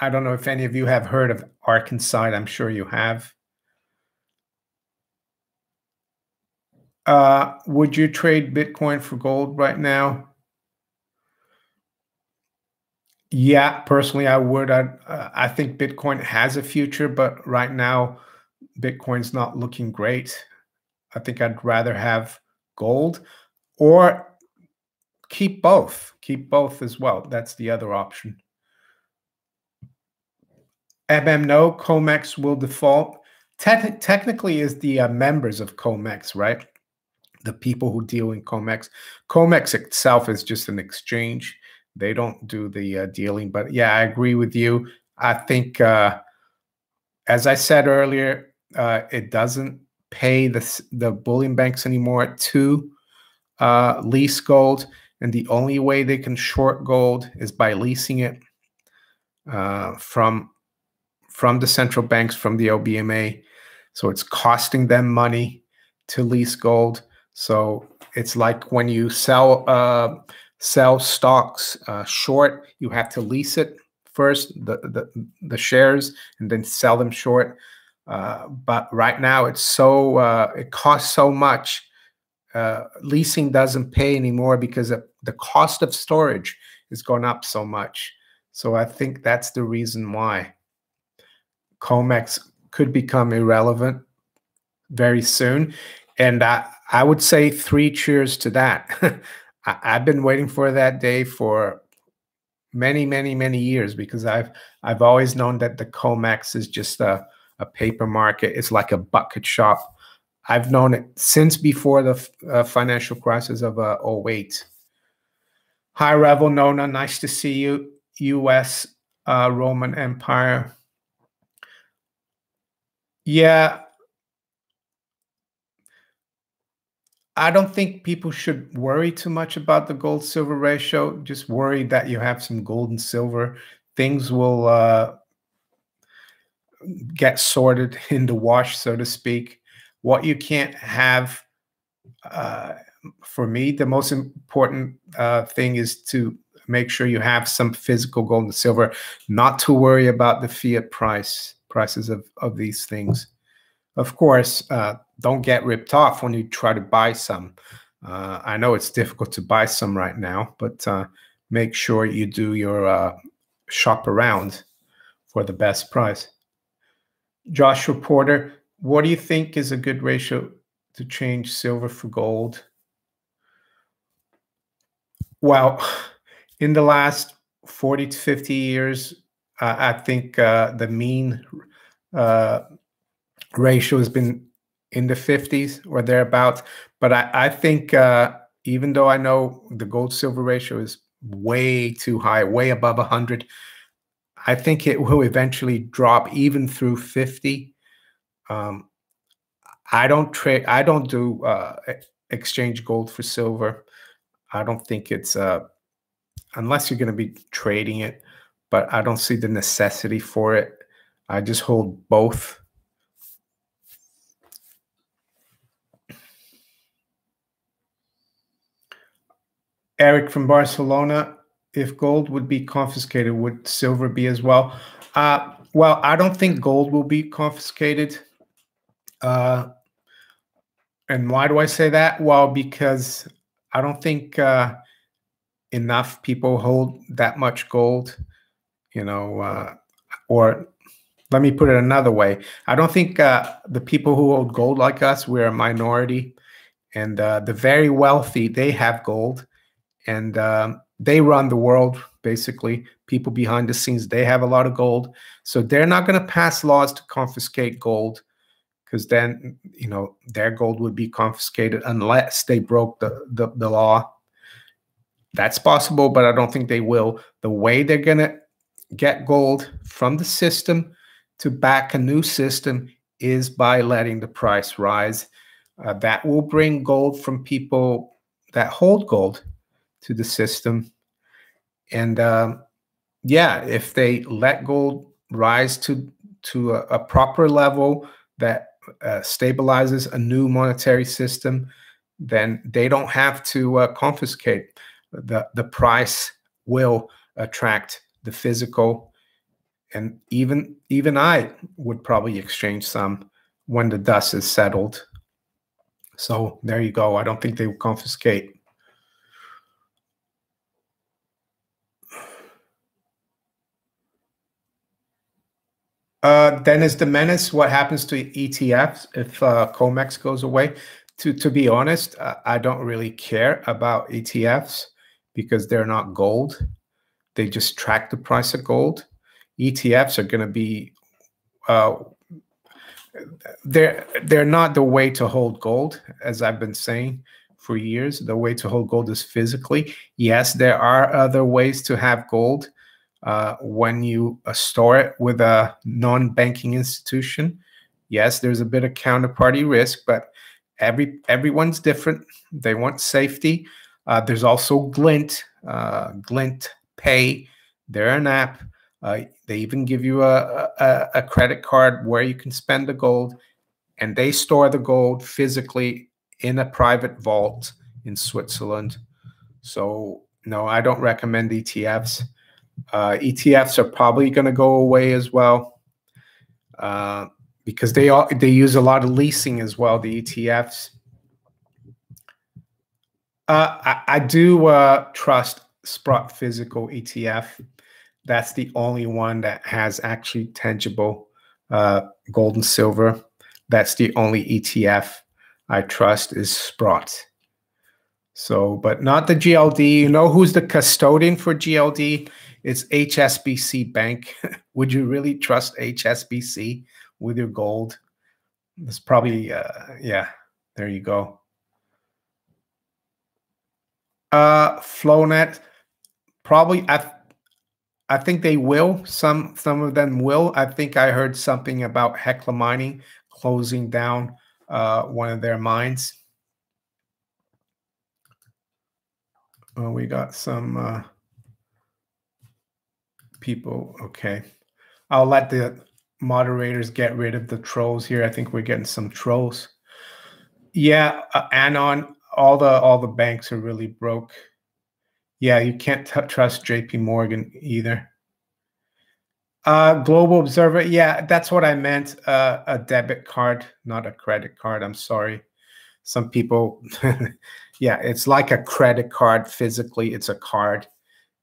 I don't know if any of you have heard of arkancide. I'm sure you have. Uh, would you trade Bitcoin for gold right now? Yeah, personally, I would. I uh, I think Bitcoin has a future, but right now, Bitcoin's not looking great. I think I'd rather have gold or keep both. Keep both as well. That's the other option. MM no, COMEX will default. Te technically is the uh, members of COMEX, right? The people who deal in COMEX. COMEX itself is just an exchange. They don't do the uh, dealing. But yeah, I agree with you. I think, uh, as I said earlier, uh, it doesn't pay the the bullion banks anymore to uh, lease gold, and the only way they can short gold is by leasing it uh, from from the central banks, from the LBMA. So it's costing them money to lease gold. So it's like when you sell uh, sell stocks uh, short, you have to lease it first, the, the the shares, and then sell them short. Uh, but right now, it's so uh, it costs so much. Uh, leasing doesn't pay anymore because the cost of storage has gone up so much. So I think that's the reason why Comex could become irrelevant very soon. And I, I would say three cheers to that. *laughs* I, I've been waiting for that day for many, many, many years because I've I've always known that the Comex is just a a paper market. It's like a bucket shop. I've known it since before the uh, financial crisis of uh, 08. Hi, Revel Nona. Nice to see you. U.S. Uh, Roman Empire. Yeah. I don't think people should worry too much about the gold silver ratio. Just worry that you have some gold and silver. Things will uh, get sorted *laughs* in the wash, so to speak. What you can't have, uh, for me, the most important uh, thing is to make sure you have some physical gold and silver, not to worry about the fiat price prices of, of these things. Of course, uh, don't get ripped off when you try to buy some. Uh, I know it's difficult to buy some right now, but uh, make sure you do your uh, shop around for the best price. Joshua Porter, what do you think is a good ratio to change silver for gold? Well, *sighs* in the last 40 to 50 years, uh, I think uh, the mean uh, ratio has been in the 50s or thereabouts. But I, I think uh, even though I know the gold silver ratio is way too high, way above 100, I think it will eventually drop even through 50. Um, I don't trade. I don't do uh, exchange gold for silver. I don't think it's uh, unless you're going to be trading it, but I don't see the necessity for it. I just hold both. Eric from Barcelona if gold would be confiscated, would silver be as well? Uh, well, I don't think gold will be confiscated. Uh, and why do I say that? Well, because I don't think uh, enough people hold that much gold, you know, uh, or let me put it another way. I don't think uh, the people who hold gold like us, we're a minority. And uh, the very wealthy, they have gold and um, they run the world, basically. People behind the scenes, they have a lot of gold. So they're not going to pass laws to confiscate gold because then, you know, their gold would be confiscated unless they broke the, the, the law. That's possible, but I don't think they will. The way they're going to get gold from the system to back a new system is by letting the price rise. Uh, that will bring gold from people that hold gold to the system. And um, yeah, if they let gold rise to to a, a proper level that uh, stabilizes a new monetary system, then they don't have to uh, confiscate. The the price will attract the physical and even even I would probably exchange some when the dust is settled. So there you go. I don't think they will confiscate. Uh, Dennis the Menace, what happens to ETFs if uh, COMEX goes away? To, to be honest, uh, I don't really care about ETFs because they're not gold. They just track the price of gold. ETFs are going to be uh, they're they're not the way to hold gold, as I've been saying for years. The way to hold gold is physically. Yes, there are other ways to have gold uh, when you uh, store it with a non-banking institution. Yes, there's a bit of counterparty risk, but every everyone's different. They want safety. Uh, there's also Glint, uh, Glint Pay. They're an app uh, they even give you a, a, a credit card where you can spend the gold, and they store the gold physically in a private vault in Switzerland. So no, I don't recommend ETFs. Uh, ETFs are probably going to go away as well uh, because they all, they use a lot of leasing as well. The ETFs. Uh, I, I, do uh, trust Sprott Physical ETF that's the only one that has actually tangible uh, gold and silver. That's the only ETF I trust is Sprott. So, but not the GLD. You know who's the custodian for GLD? It's HSBC Bank. *laughs* Would you really trust HSBC with your gold? It's probably, uh, yeah, there you go. Uh, Flownet, probably, I I think they will. Some some of them will. I think I heard something about Hecla Mining closing down uh, one of their mines. Well, we got some uh, people. Okay, I'll let the moderators get rid of the trolls here. I think we're getting some trolls. Yeah, uh, Anon. All the all the banks are really broke. Yeah, you can't trust JP Morgan either. Uh, Global Observer. Yeah, that's what I meant. Uh, a debit card, not a credit card. I'm sorry. Some people, *laughs* yeah, it's like a credit card physically. It's a card.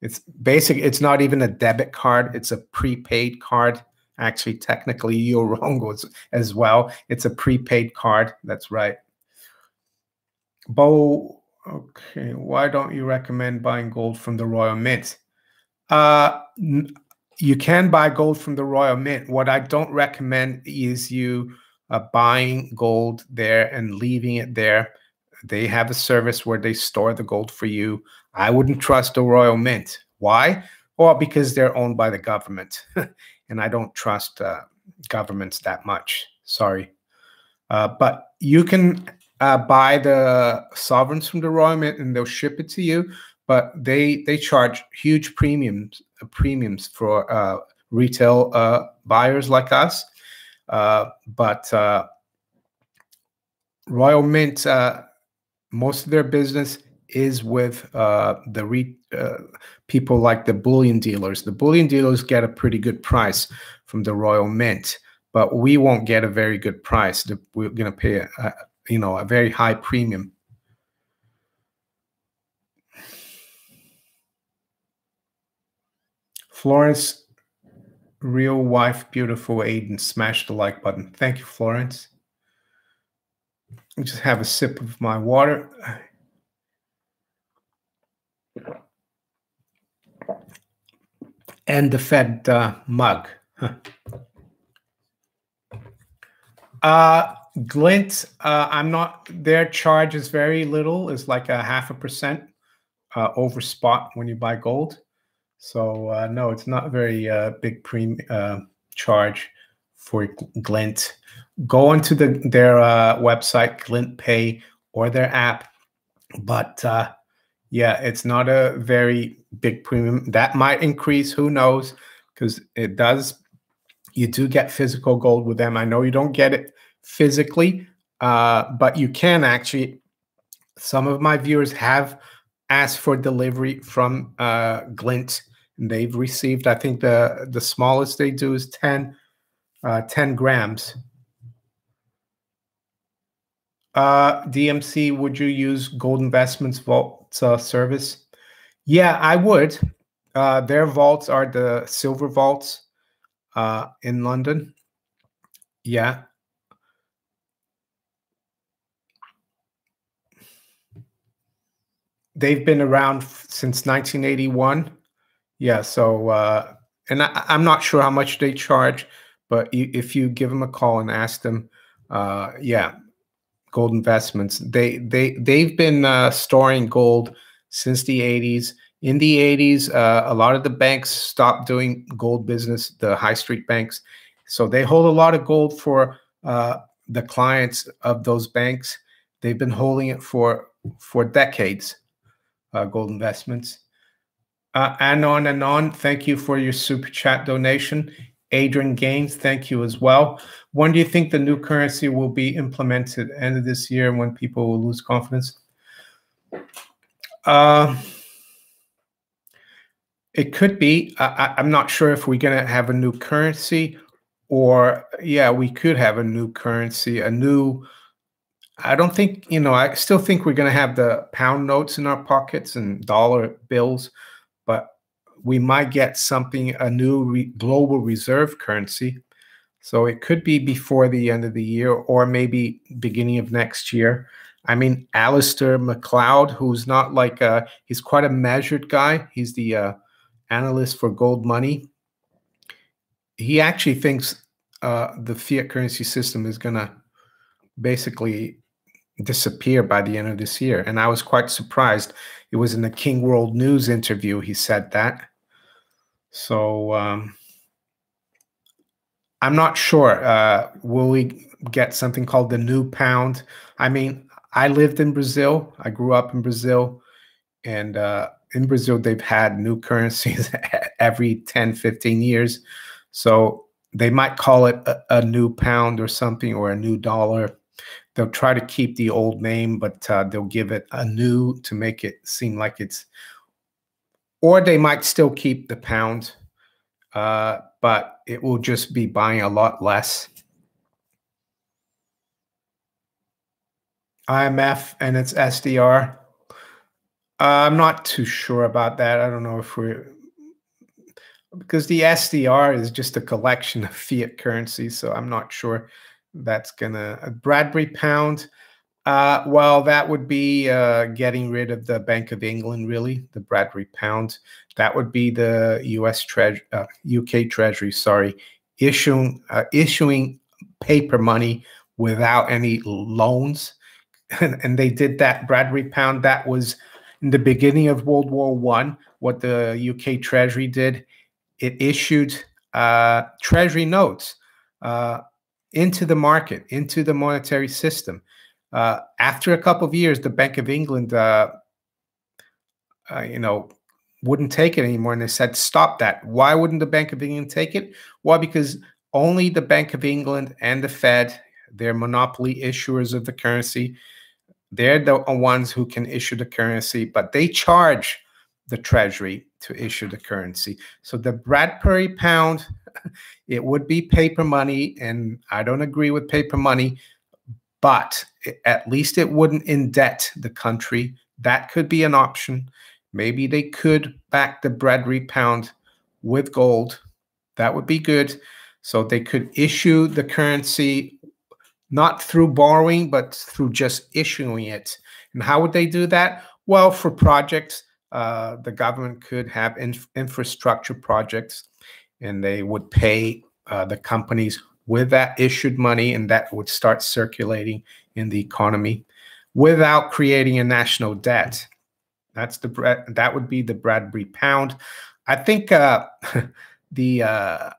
It's basic. It's not even a debit card. It's a prepaid card. Actually, technically, *laughs* you're wrong as, well. It's a prepaid card. That's right. Bo Okay, why don't you recommend buying gold from the Royal Mint? Uh, you can buy gold from the Royal Mint. What I don't recommend is you uh, buying gold there and leaving it there. They have a service where they store the gold for you. I wouldn't trust the Royal Mint. Why? Well, because they're owned by the government, *laughs* and I don't trust uh, governments that much. Sorry, uh, but you can uh, buy the sovereigns from the Royal Mint and they'll ship it to you. But they they charge huge premiums premiums for uh, retail uh, buyers like us. Uh, but Royal Mint, most of their business is with uh, the re- uh, people like the bullion dealers. The bullion dealers get a pretty good price from the Royal Mint, but we won't get a very good price. We're going to pay, a, you know, a very high premium. Florence, real wife, beautiful Aiden, smash the like button. Thank you, Florence. Just have a sip of my water. And the Fed uh, mug. uh, Glint, uh, I'm not, their charge is very little, It's like a half a percent uh, over spot when you buy gold. So uh, no, it's not very uh, big pre uh, charge for Glint. Go onto the their uh, website, Glint Pay, or their app. But uh, yeah, it's not a very big premium. That might increase. Who knows? Because it does. You do get physical gold with them. I know you don't get it physically, uh, but you can actually. Some of my viewers have asked for delivery from uh, Glint. And they've received, I think the the smallest they do is 10, uh, 10 grams. Uh, DMC, would you use Gold Investments Vault uh, service? Yeah, I would. Uh, their vaults are the silver vaults uh, in London. Yeah, they've been around since 1981. Yeah. So, uh, and I, am not sure how much they charge, but if you give them a call and ask them, uh, yeah, gold investments, they they they've been uh, storing gold since the 80s. In the 80s, uh, a lot of the banks stopped doing gold business, the high street banks. So they hold a lot of gold for uh, the clients of those banks. They've been holding it for for decades uh, gold investments. Uh, and on and on. Thank you for your super chat donation. Adrian Gaines, thank you as well. When do you think the new currency will be implemented? End of this year when people will lose confidence? Uh, it could be. I, am not sure if we're going to have a new currency or, yeah, we could have a new currency, a new I don't think, you know, I still think we're going to have the pound notes in our pockets and dollar bills, we might get something, a new re global reserve currency. So it could be before the end of the year or maybe beginning of next year. I mean, Alasdair Macleod, who's not like a, he's quite a measured guy. He's the uh, analyst for gold money. He actually thinks uh, the fiat currency system is going to basically disappear by the end of this year. And I was quite surprised. It was in the King World News interview he said that. So um, I'm not sure. Uh, will we get something called the new pound? I mean, I lived in Brazil. I grew up in Brazil. And uh, in Brazil, they've had new currencies *laughs* every 10, 15 years. So they might call it a, a new pound or something or a new dollar they'll try to keep the old name, but uh, they'll give it a new to make it seem like it's, or they might still keep the pound, uh, but it will just be buying a lot less. IMF and its SDR. Uh, I'm not too sure about that. I don't know if we're because the SDR is just a collection of fiat currency, so I'm not sure that's gonna Bradbury pound. Uh, well, that would be uh, getting rid of the Bank of England, really, the Bradbury pound. That would be the U.S. Treasury, uh, UK Treasury, sorry, issuing uh, issuing paper money without any loans, and, and, they did that Bradbury pound. That was in the beginning of World War One. What the UK Treasury did, it issued uh, Treasury notes into the market, into the monetary system. Uh, after a couple of years, the Bank of England, uh, uh, you know, wouldn't take it anymore, and they said, "Stop that." Why wouldn't the Bank of England take it? Well, because only the Bank of England and the Fed, they're monopoly issuers of the currency. They're the ones who can issue the currency, but they charge the Treasury to issue the currency. So the Bradbury pound, *laughs* it would be paper money, and I don't agree with paper money, but at least it wouldn't indebt the country. That could be an option. Maybe they could back the Bradbury pound with gold. That would be good. So they could issue the currency not through borrowing, but through just issuing it. And how would they do that? Well, for projects, uh, the government could have inf infrastructure projects and they would pay uh, the companies with that issued money and that would start circulating in the economy without creating a national debt. That's the that would be the Bradbury pound. I think uh, *laughs* the uh,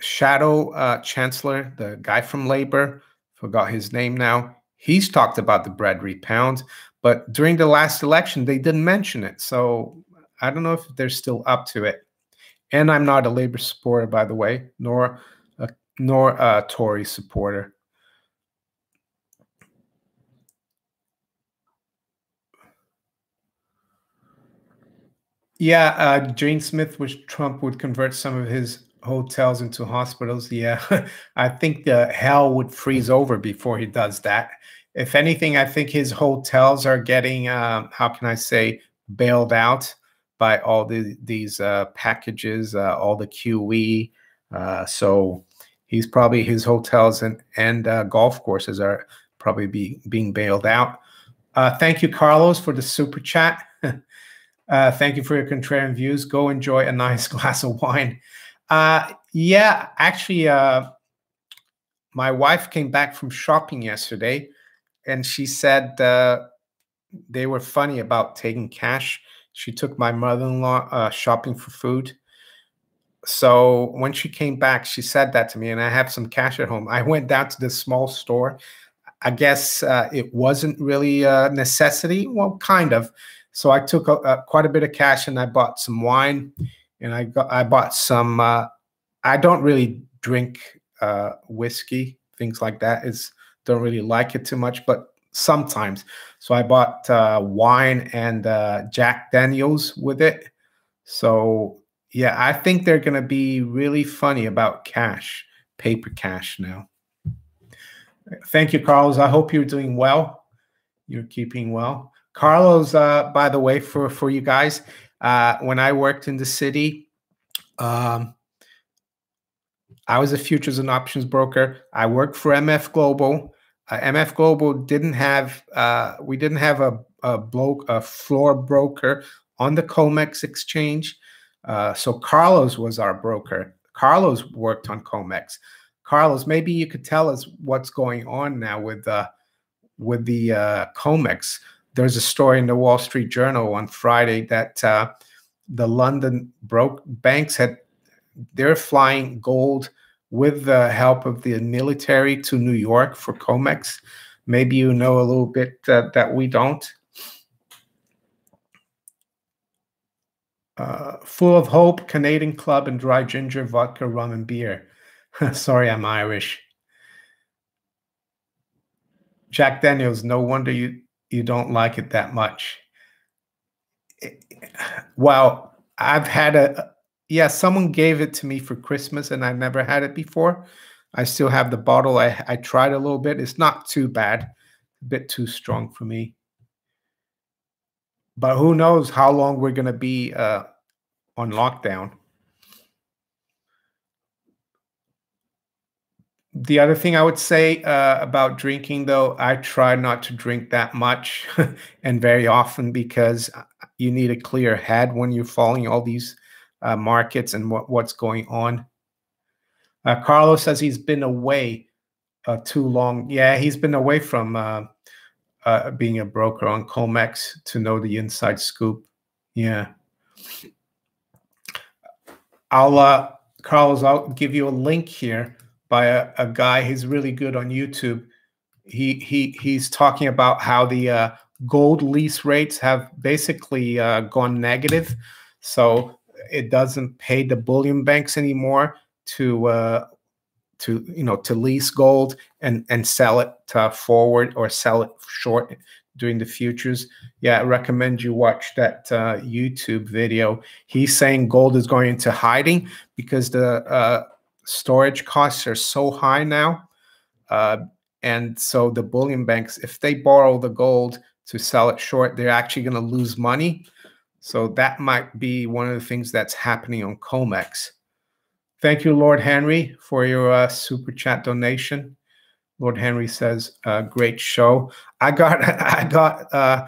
shadow uh, chancellor, the guy from Labor, forgot his name now. He's talked about the Bradbury pound, but during the last election, they didn't mention it. So I don't know if they're still up to it. And I'm not a Labor supporter, by the way, nor nor a Tory supporter. Yeah, uh, Jane Smith wish Trump would convert some of his hotels into hospitals. Yeah, *laughs* I think the hell would freeze over before he does that. If anything, I think his hotels are getting, uh, how can I say, bailed out by all the, these uh, packages, uh, all the QE. Uh, so he's probably his hotels and and uh, golf courses are probably be, being bailed out. Uh, thank you, Carlos, for the super chat. *laughs* thank you for your contrarian views. Go enjoy a nice *laughs* glass of wine. Uh, yeah, actually, uh, my wife came back from shopping yesterday, and she said uh, they were funny about taking cash. She took my mother-in-law uh, shopping for food. So when she came back, she said that to me, and I have some cash at home. I went down to this small store. I guess uh, it wasn't really a necessity. Well, kind of. So I took a, a, quite a bit of cash and I bought some wine and I got I bought some. Uh, I don't really drink uh, whiskey, things like that. Is don't really like it too much, but sometimes. So I bought uh, wine and uh, Jack Daniels with it. So yeah, I think they're gonna be really funny about cash, paper cash now. Thank you, Carlos. I hope you're doing well. You're keeping well. Carlos, uh, by the way, for for you guys, uh, when I worked in the city, um, I was a futures and options broker. I worked for MF Global. Uh, MF Global didn't have uh, we didn't have a a, blo- a floor broker on the Comex exchange. Uh, so Carlos was our broker. Carlos worked on Comex. Carlos, maybe you could tell us what's going on now with uh, with the uh, Comex there's a story in the Wall Street Journal on Friday that uh, the London broke banks had they're flying gold with the help of the military to New York for Comex. Maybe you know a little bit uh, that we don't. Uh, full of hope, Canadian Club and dry ginger, vodka, rum, and beer. *laughs* Sorry, I'm Irish. Jack Daniels, no wonder you you don't like it that much. *sighs* Well, I've had a yeah, someone gave it to me for Christmas and I never had it before. I still have the bottle. I I tried a little bit. It's not too bad. A bit too strong for me. But who knows how long we're going to be uh, on lockdown. the other thing I would say uh, about drinking, though, I try not to drink that much *laughs* and very often because uh, you need a clear head when you're following all these uh, markets and what, what's going on. Uh, Carlos says he's been away uh, too long. Yeah, he's been away from uh, being a broker on Comex to know the inside scoop. Yeah. I'll, Carlos, I'll give you a link here by a, a guy. He's really good on YouTube. He he he's talking about how the uh, gold lease rates have basically uh, gone negative, so it doesn't pay the bullion banks anymore to uh, to you know to lease gold and and sell it forward or sell it short during the futures. Yeah, I recommend you watch that uh, YouTube video. He's saying gold is going into hiding because the uh, storage costs are so high now. Uh, and so the bullion banks, if they borrow the gold to sell it short, they're actually going to lose money. So that might be one of the things that's happening on COMEX. Thank you, Lord Henry, for your uh, super chat donation. Lord Henry says, uh, "Great show." I got, *laughs* I got uh,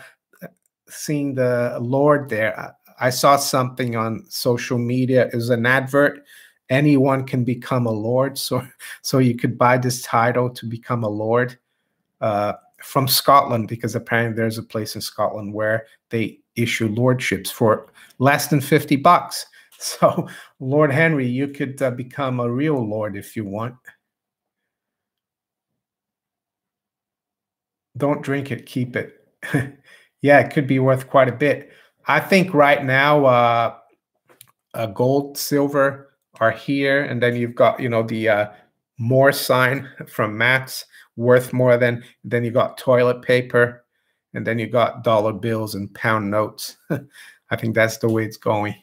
seeing the Lord there. I saw something on social media. Was an advert. Anyone can become a lord, so so you could buy this title to become a lord uh, from Scotland because apparently there's a place in Scotland where they issue lordships for less than fifty bucks. *laughs* So, Lord Henry, you could uh, become a real lord if you want. Don't drink it, keep it. *laughs* yeah, it could be worth quite a bit. I think right now, uh, uh, gold, silver are here, and then you've got you know the uh, more sign *laughs* from Max worth more than. Then you got toilet paper, and then you got dollar bills and pound notes. I think that's the way it's going.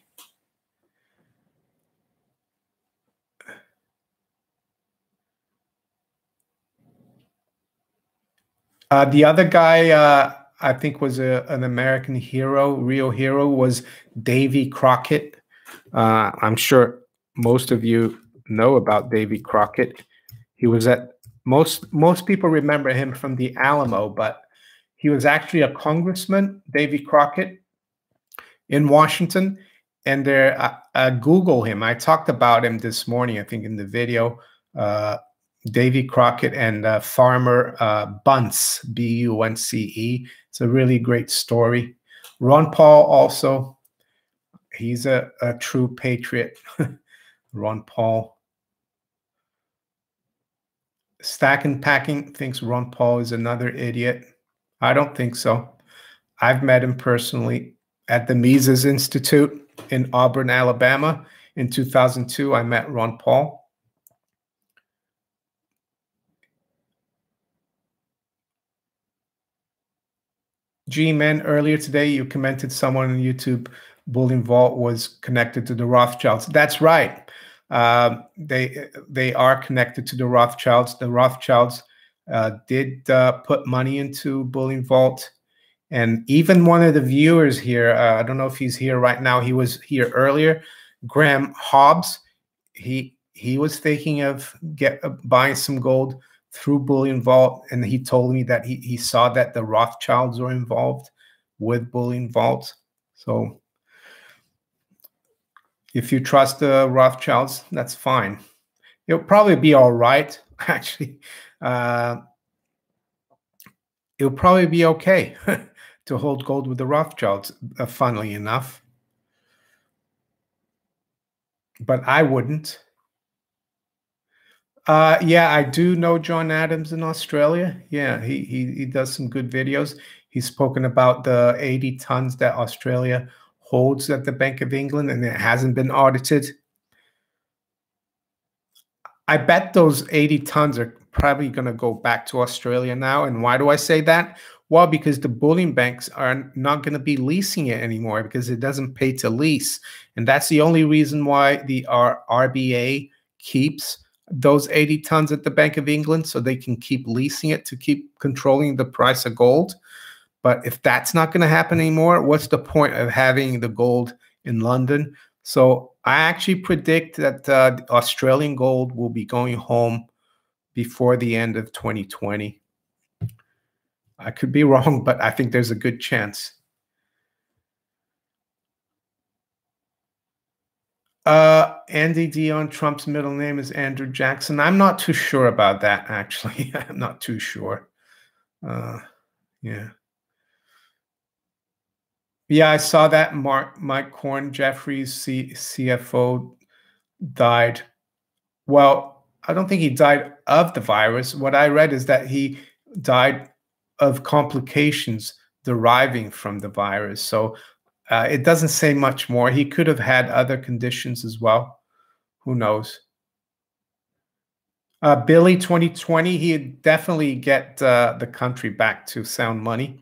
Uh, the other guy, uh, I think, was a, an American hero, real hero, was Davy Crockett. Uh, I'm sure most of you know about Davy Crockett. He was at most most people remember him from the Alamo, but he was actually a congressman, Davy Crockett, in Washington. And there, uh, uh, Google him. I talked about him this morning, I think, in the video. Uh, Davy Crockett and uh, Farmer uh, Bunce, B U N C E. It's a really great story. Ron Paul also, he's a, a true patriot. *laughs* Ron Paul. Stack and Packing thinks Ron Paul is another idiot. I don't think so. I've met him personally at the Mises Institute in Auburn, Alabama. In 2002, I met Ron Paul. G man, earlier today you commented someone on YouTube Bullion Vault was connected to the Rothschilds. That's right. Uh, they they are connected to the Rothschilds. The Rothschilds uh, did uh, put money into Bullion Vault, and even one of the viewers here. Uh, I don't know if he's here right now. He was here earlier. Graham Hobbs. He he was thinking of get buying some gold through Bullion Vault, and he told me that he, he saw that the Rothschilds were involved with Bullion Vault. So if you trust the Rothschilds, that's fine. It'll probably be all right, *laughs* actually. Uh, it'll probably be okay *laughs* to hold gold with the Rothschilds, uh, funnily enough. But I wouldn't. Uh, yeah, I do know John Adams in Australia. Yeah, he, he he does some good videos. He's spoken about the 80 tons that Australia holds at the Bank of England and it hasn't been audited. I bet those 80 tons are probably going to go back to Australia now. And why do I say that? Well, because the bullion banks are not going to be leasing it anymore because it doesn't pay to lease. And that's the only reason why the R RBA keeps those 80 tons at the Bank of England so they can keep leasing it to keep controlling the price of gold. But if that's not going to happen anymore, what's the point of having the gold in London? So I actually predict that uh, Australian gold will be going home before the end of 2020. I could be *laughs* wrong, but I think there's a good chance. Uh, Andy Dion, Trump's middle name is Andrew Jackson. I'm not too sure about that, actually. *laughs* I'm not too sure. Uh, yeah. Yeah, I saw that Mark Mike Korn, Jefferies C, CFO, died. Well, I don't think he died of the virus. What I read is that he died of complications deriving from the virus. So uh, it doesn't say much more. He could have had other conditions as well. Who knows? Uh, Billy 2020, he'd definitely get uh, the country back to sound money.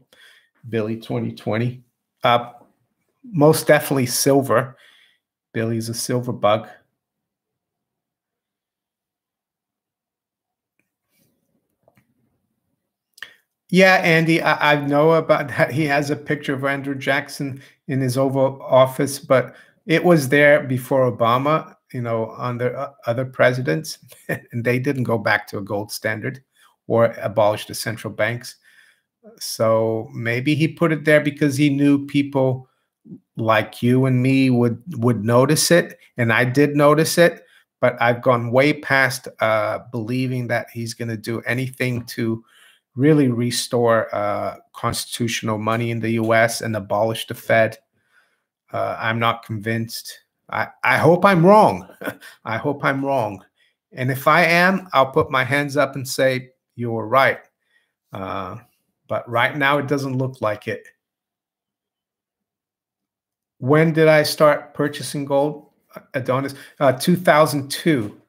Billy 2020. Uh, most definitely silver. Billy's a silver bug. Yeah, Andy, I, I, know about *laughs* that. He has a picture of Andrew Jackson in his Oval Office, but it was there before Obama, you know, under uh, other presidents, *laughs* and they didn't go back to a gold standard or abolish the central banks. So maybe he put it there because he knew people like you and me would would notice it, and I did notice it. But I've gone way past uh, believing that he's going to do anything to really restore uh, constitutional money in the U.S. and abolish the Fed. Uh, I'm not convinced. I, I hope I'm wrong. *laughs* I hope I'm wrong. And if I am, I'll put my hands up and say, you were right. Uh, but right now, it doesn't look like it. When did I start purchasing gold, Adonis? Uh, 2002.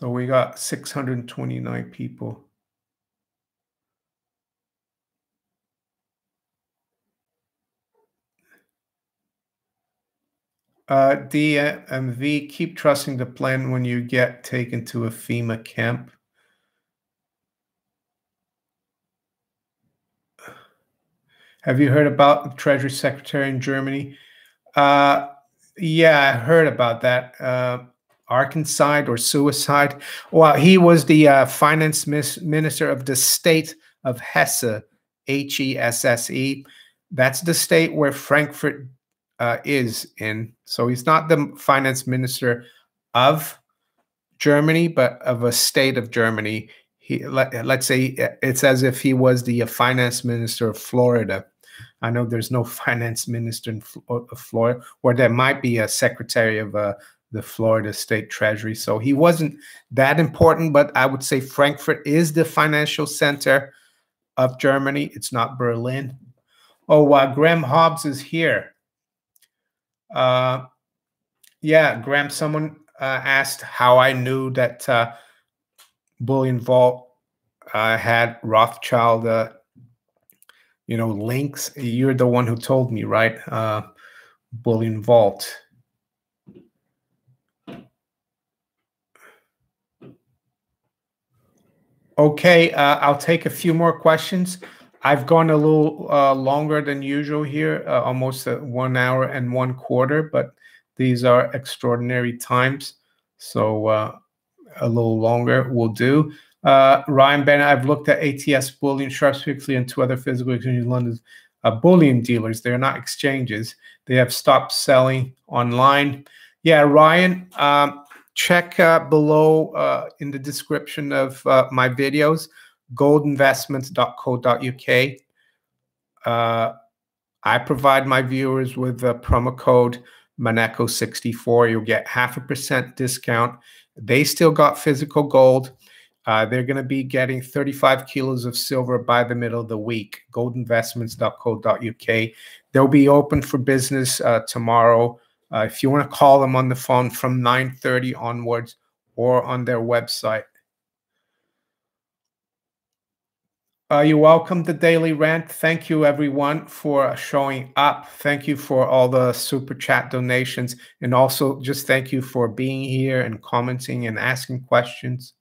So we got 629 people. Uh, DMV, keep trusting the plan when you get taken to a FEMA camp. Have you heard about the Treasury Secretary in Germany? Uh, yeah, I heard about that. Uh, Arkansas or suicide. Well, he was the uh, finance minister of the state of Hesse, H E S S E. That's the state where Frankfurt uh, is in. So he's not the finance minister of Germany, but of a state of Germany. He let, us say it's as if he was the uh, finance minister of Florida. I know there's no *laughs* finance minister in Florida, or there might be a secretary of uh, the Florida State Treasury. So he wasn't that important, but I would say Frankfurt is the financial center of Germany. It's not Berlin. Oh, uh, Graham Hobbs is here. Uh, yeah, Graham, someone uh, asked how I knew that uh, Bullion Vault uh, had Rothschild, uh, you know, links. You're the one who told me, right? Uh, Bullion Vault. Okay, uh, I'll take a few more questions. I've gone a little uh, longer than usual here, uh, almost one hour and one quarter, but these are extraordinary times. So uh, a little longer will do. Uh, Ryan Bennett, I've looked at ATS Bullion, Sharps Pixley, and two other physical exchanges in London. Uh, bullion dealers, they're not exchanges. They have stopped selling online. Yeah, Ryan, um, check uh, below uh, in the description of uh, my videos, goldinvestments.co.uk. Uh, I provide my viewers with the promo code Maneco64. You'll get half a percent discount. They still got physical gold. Uh, they're going to be getting 35 kilos of silver by the middle of the week. Goldinvestments.co.uk. They'll be open for business uh, tomorrow. Uh, if you want to call them on the phone from 9:30 onwards or on their website. Uh, you're welcome to Daily Rant. Thank you, everyone, for showing up. Thank you for all the super chat donations. And also, just thank you for being here and commenting and asking questions.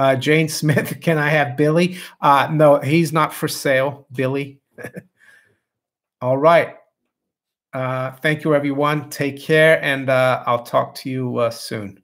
Uh, Jane *laughs* Smith, can I have Billy? Uh, no, he's not for sale, Billy. *laughs* all right. Uh, thank you, everyone. Take care, and uh, I'll talk to you uh, soon.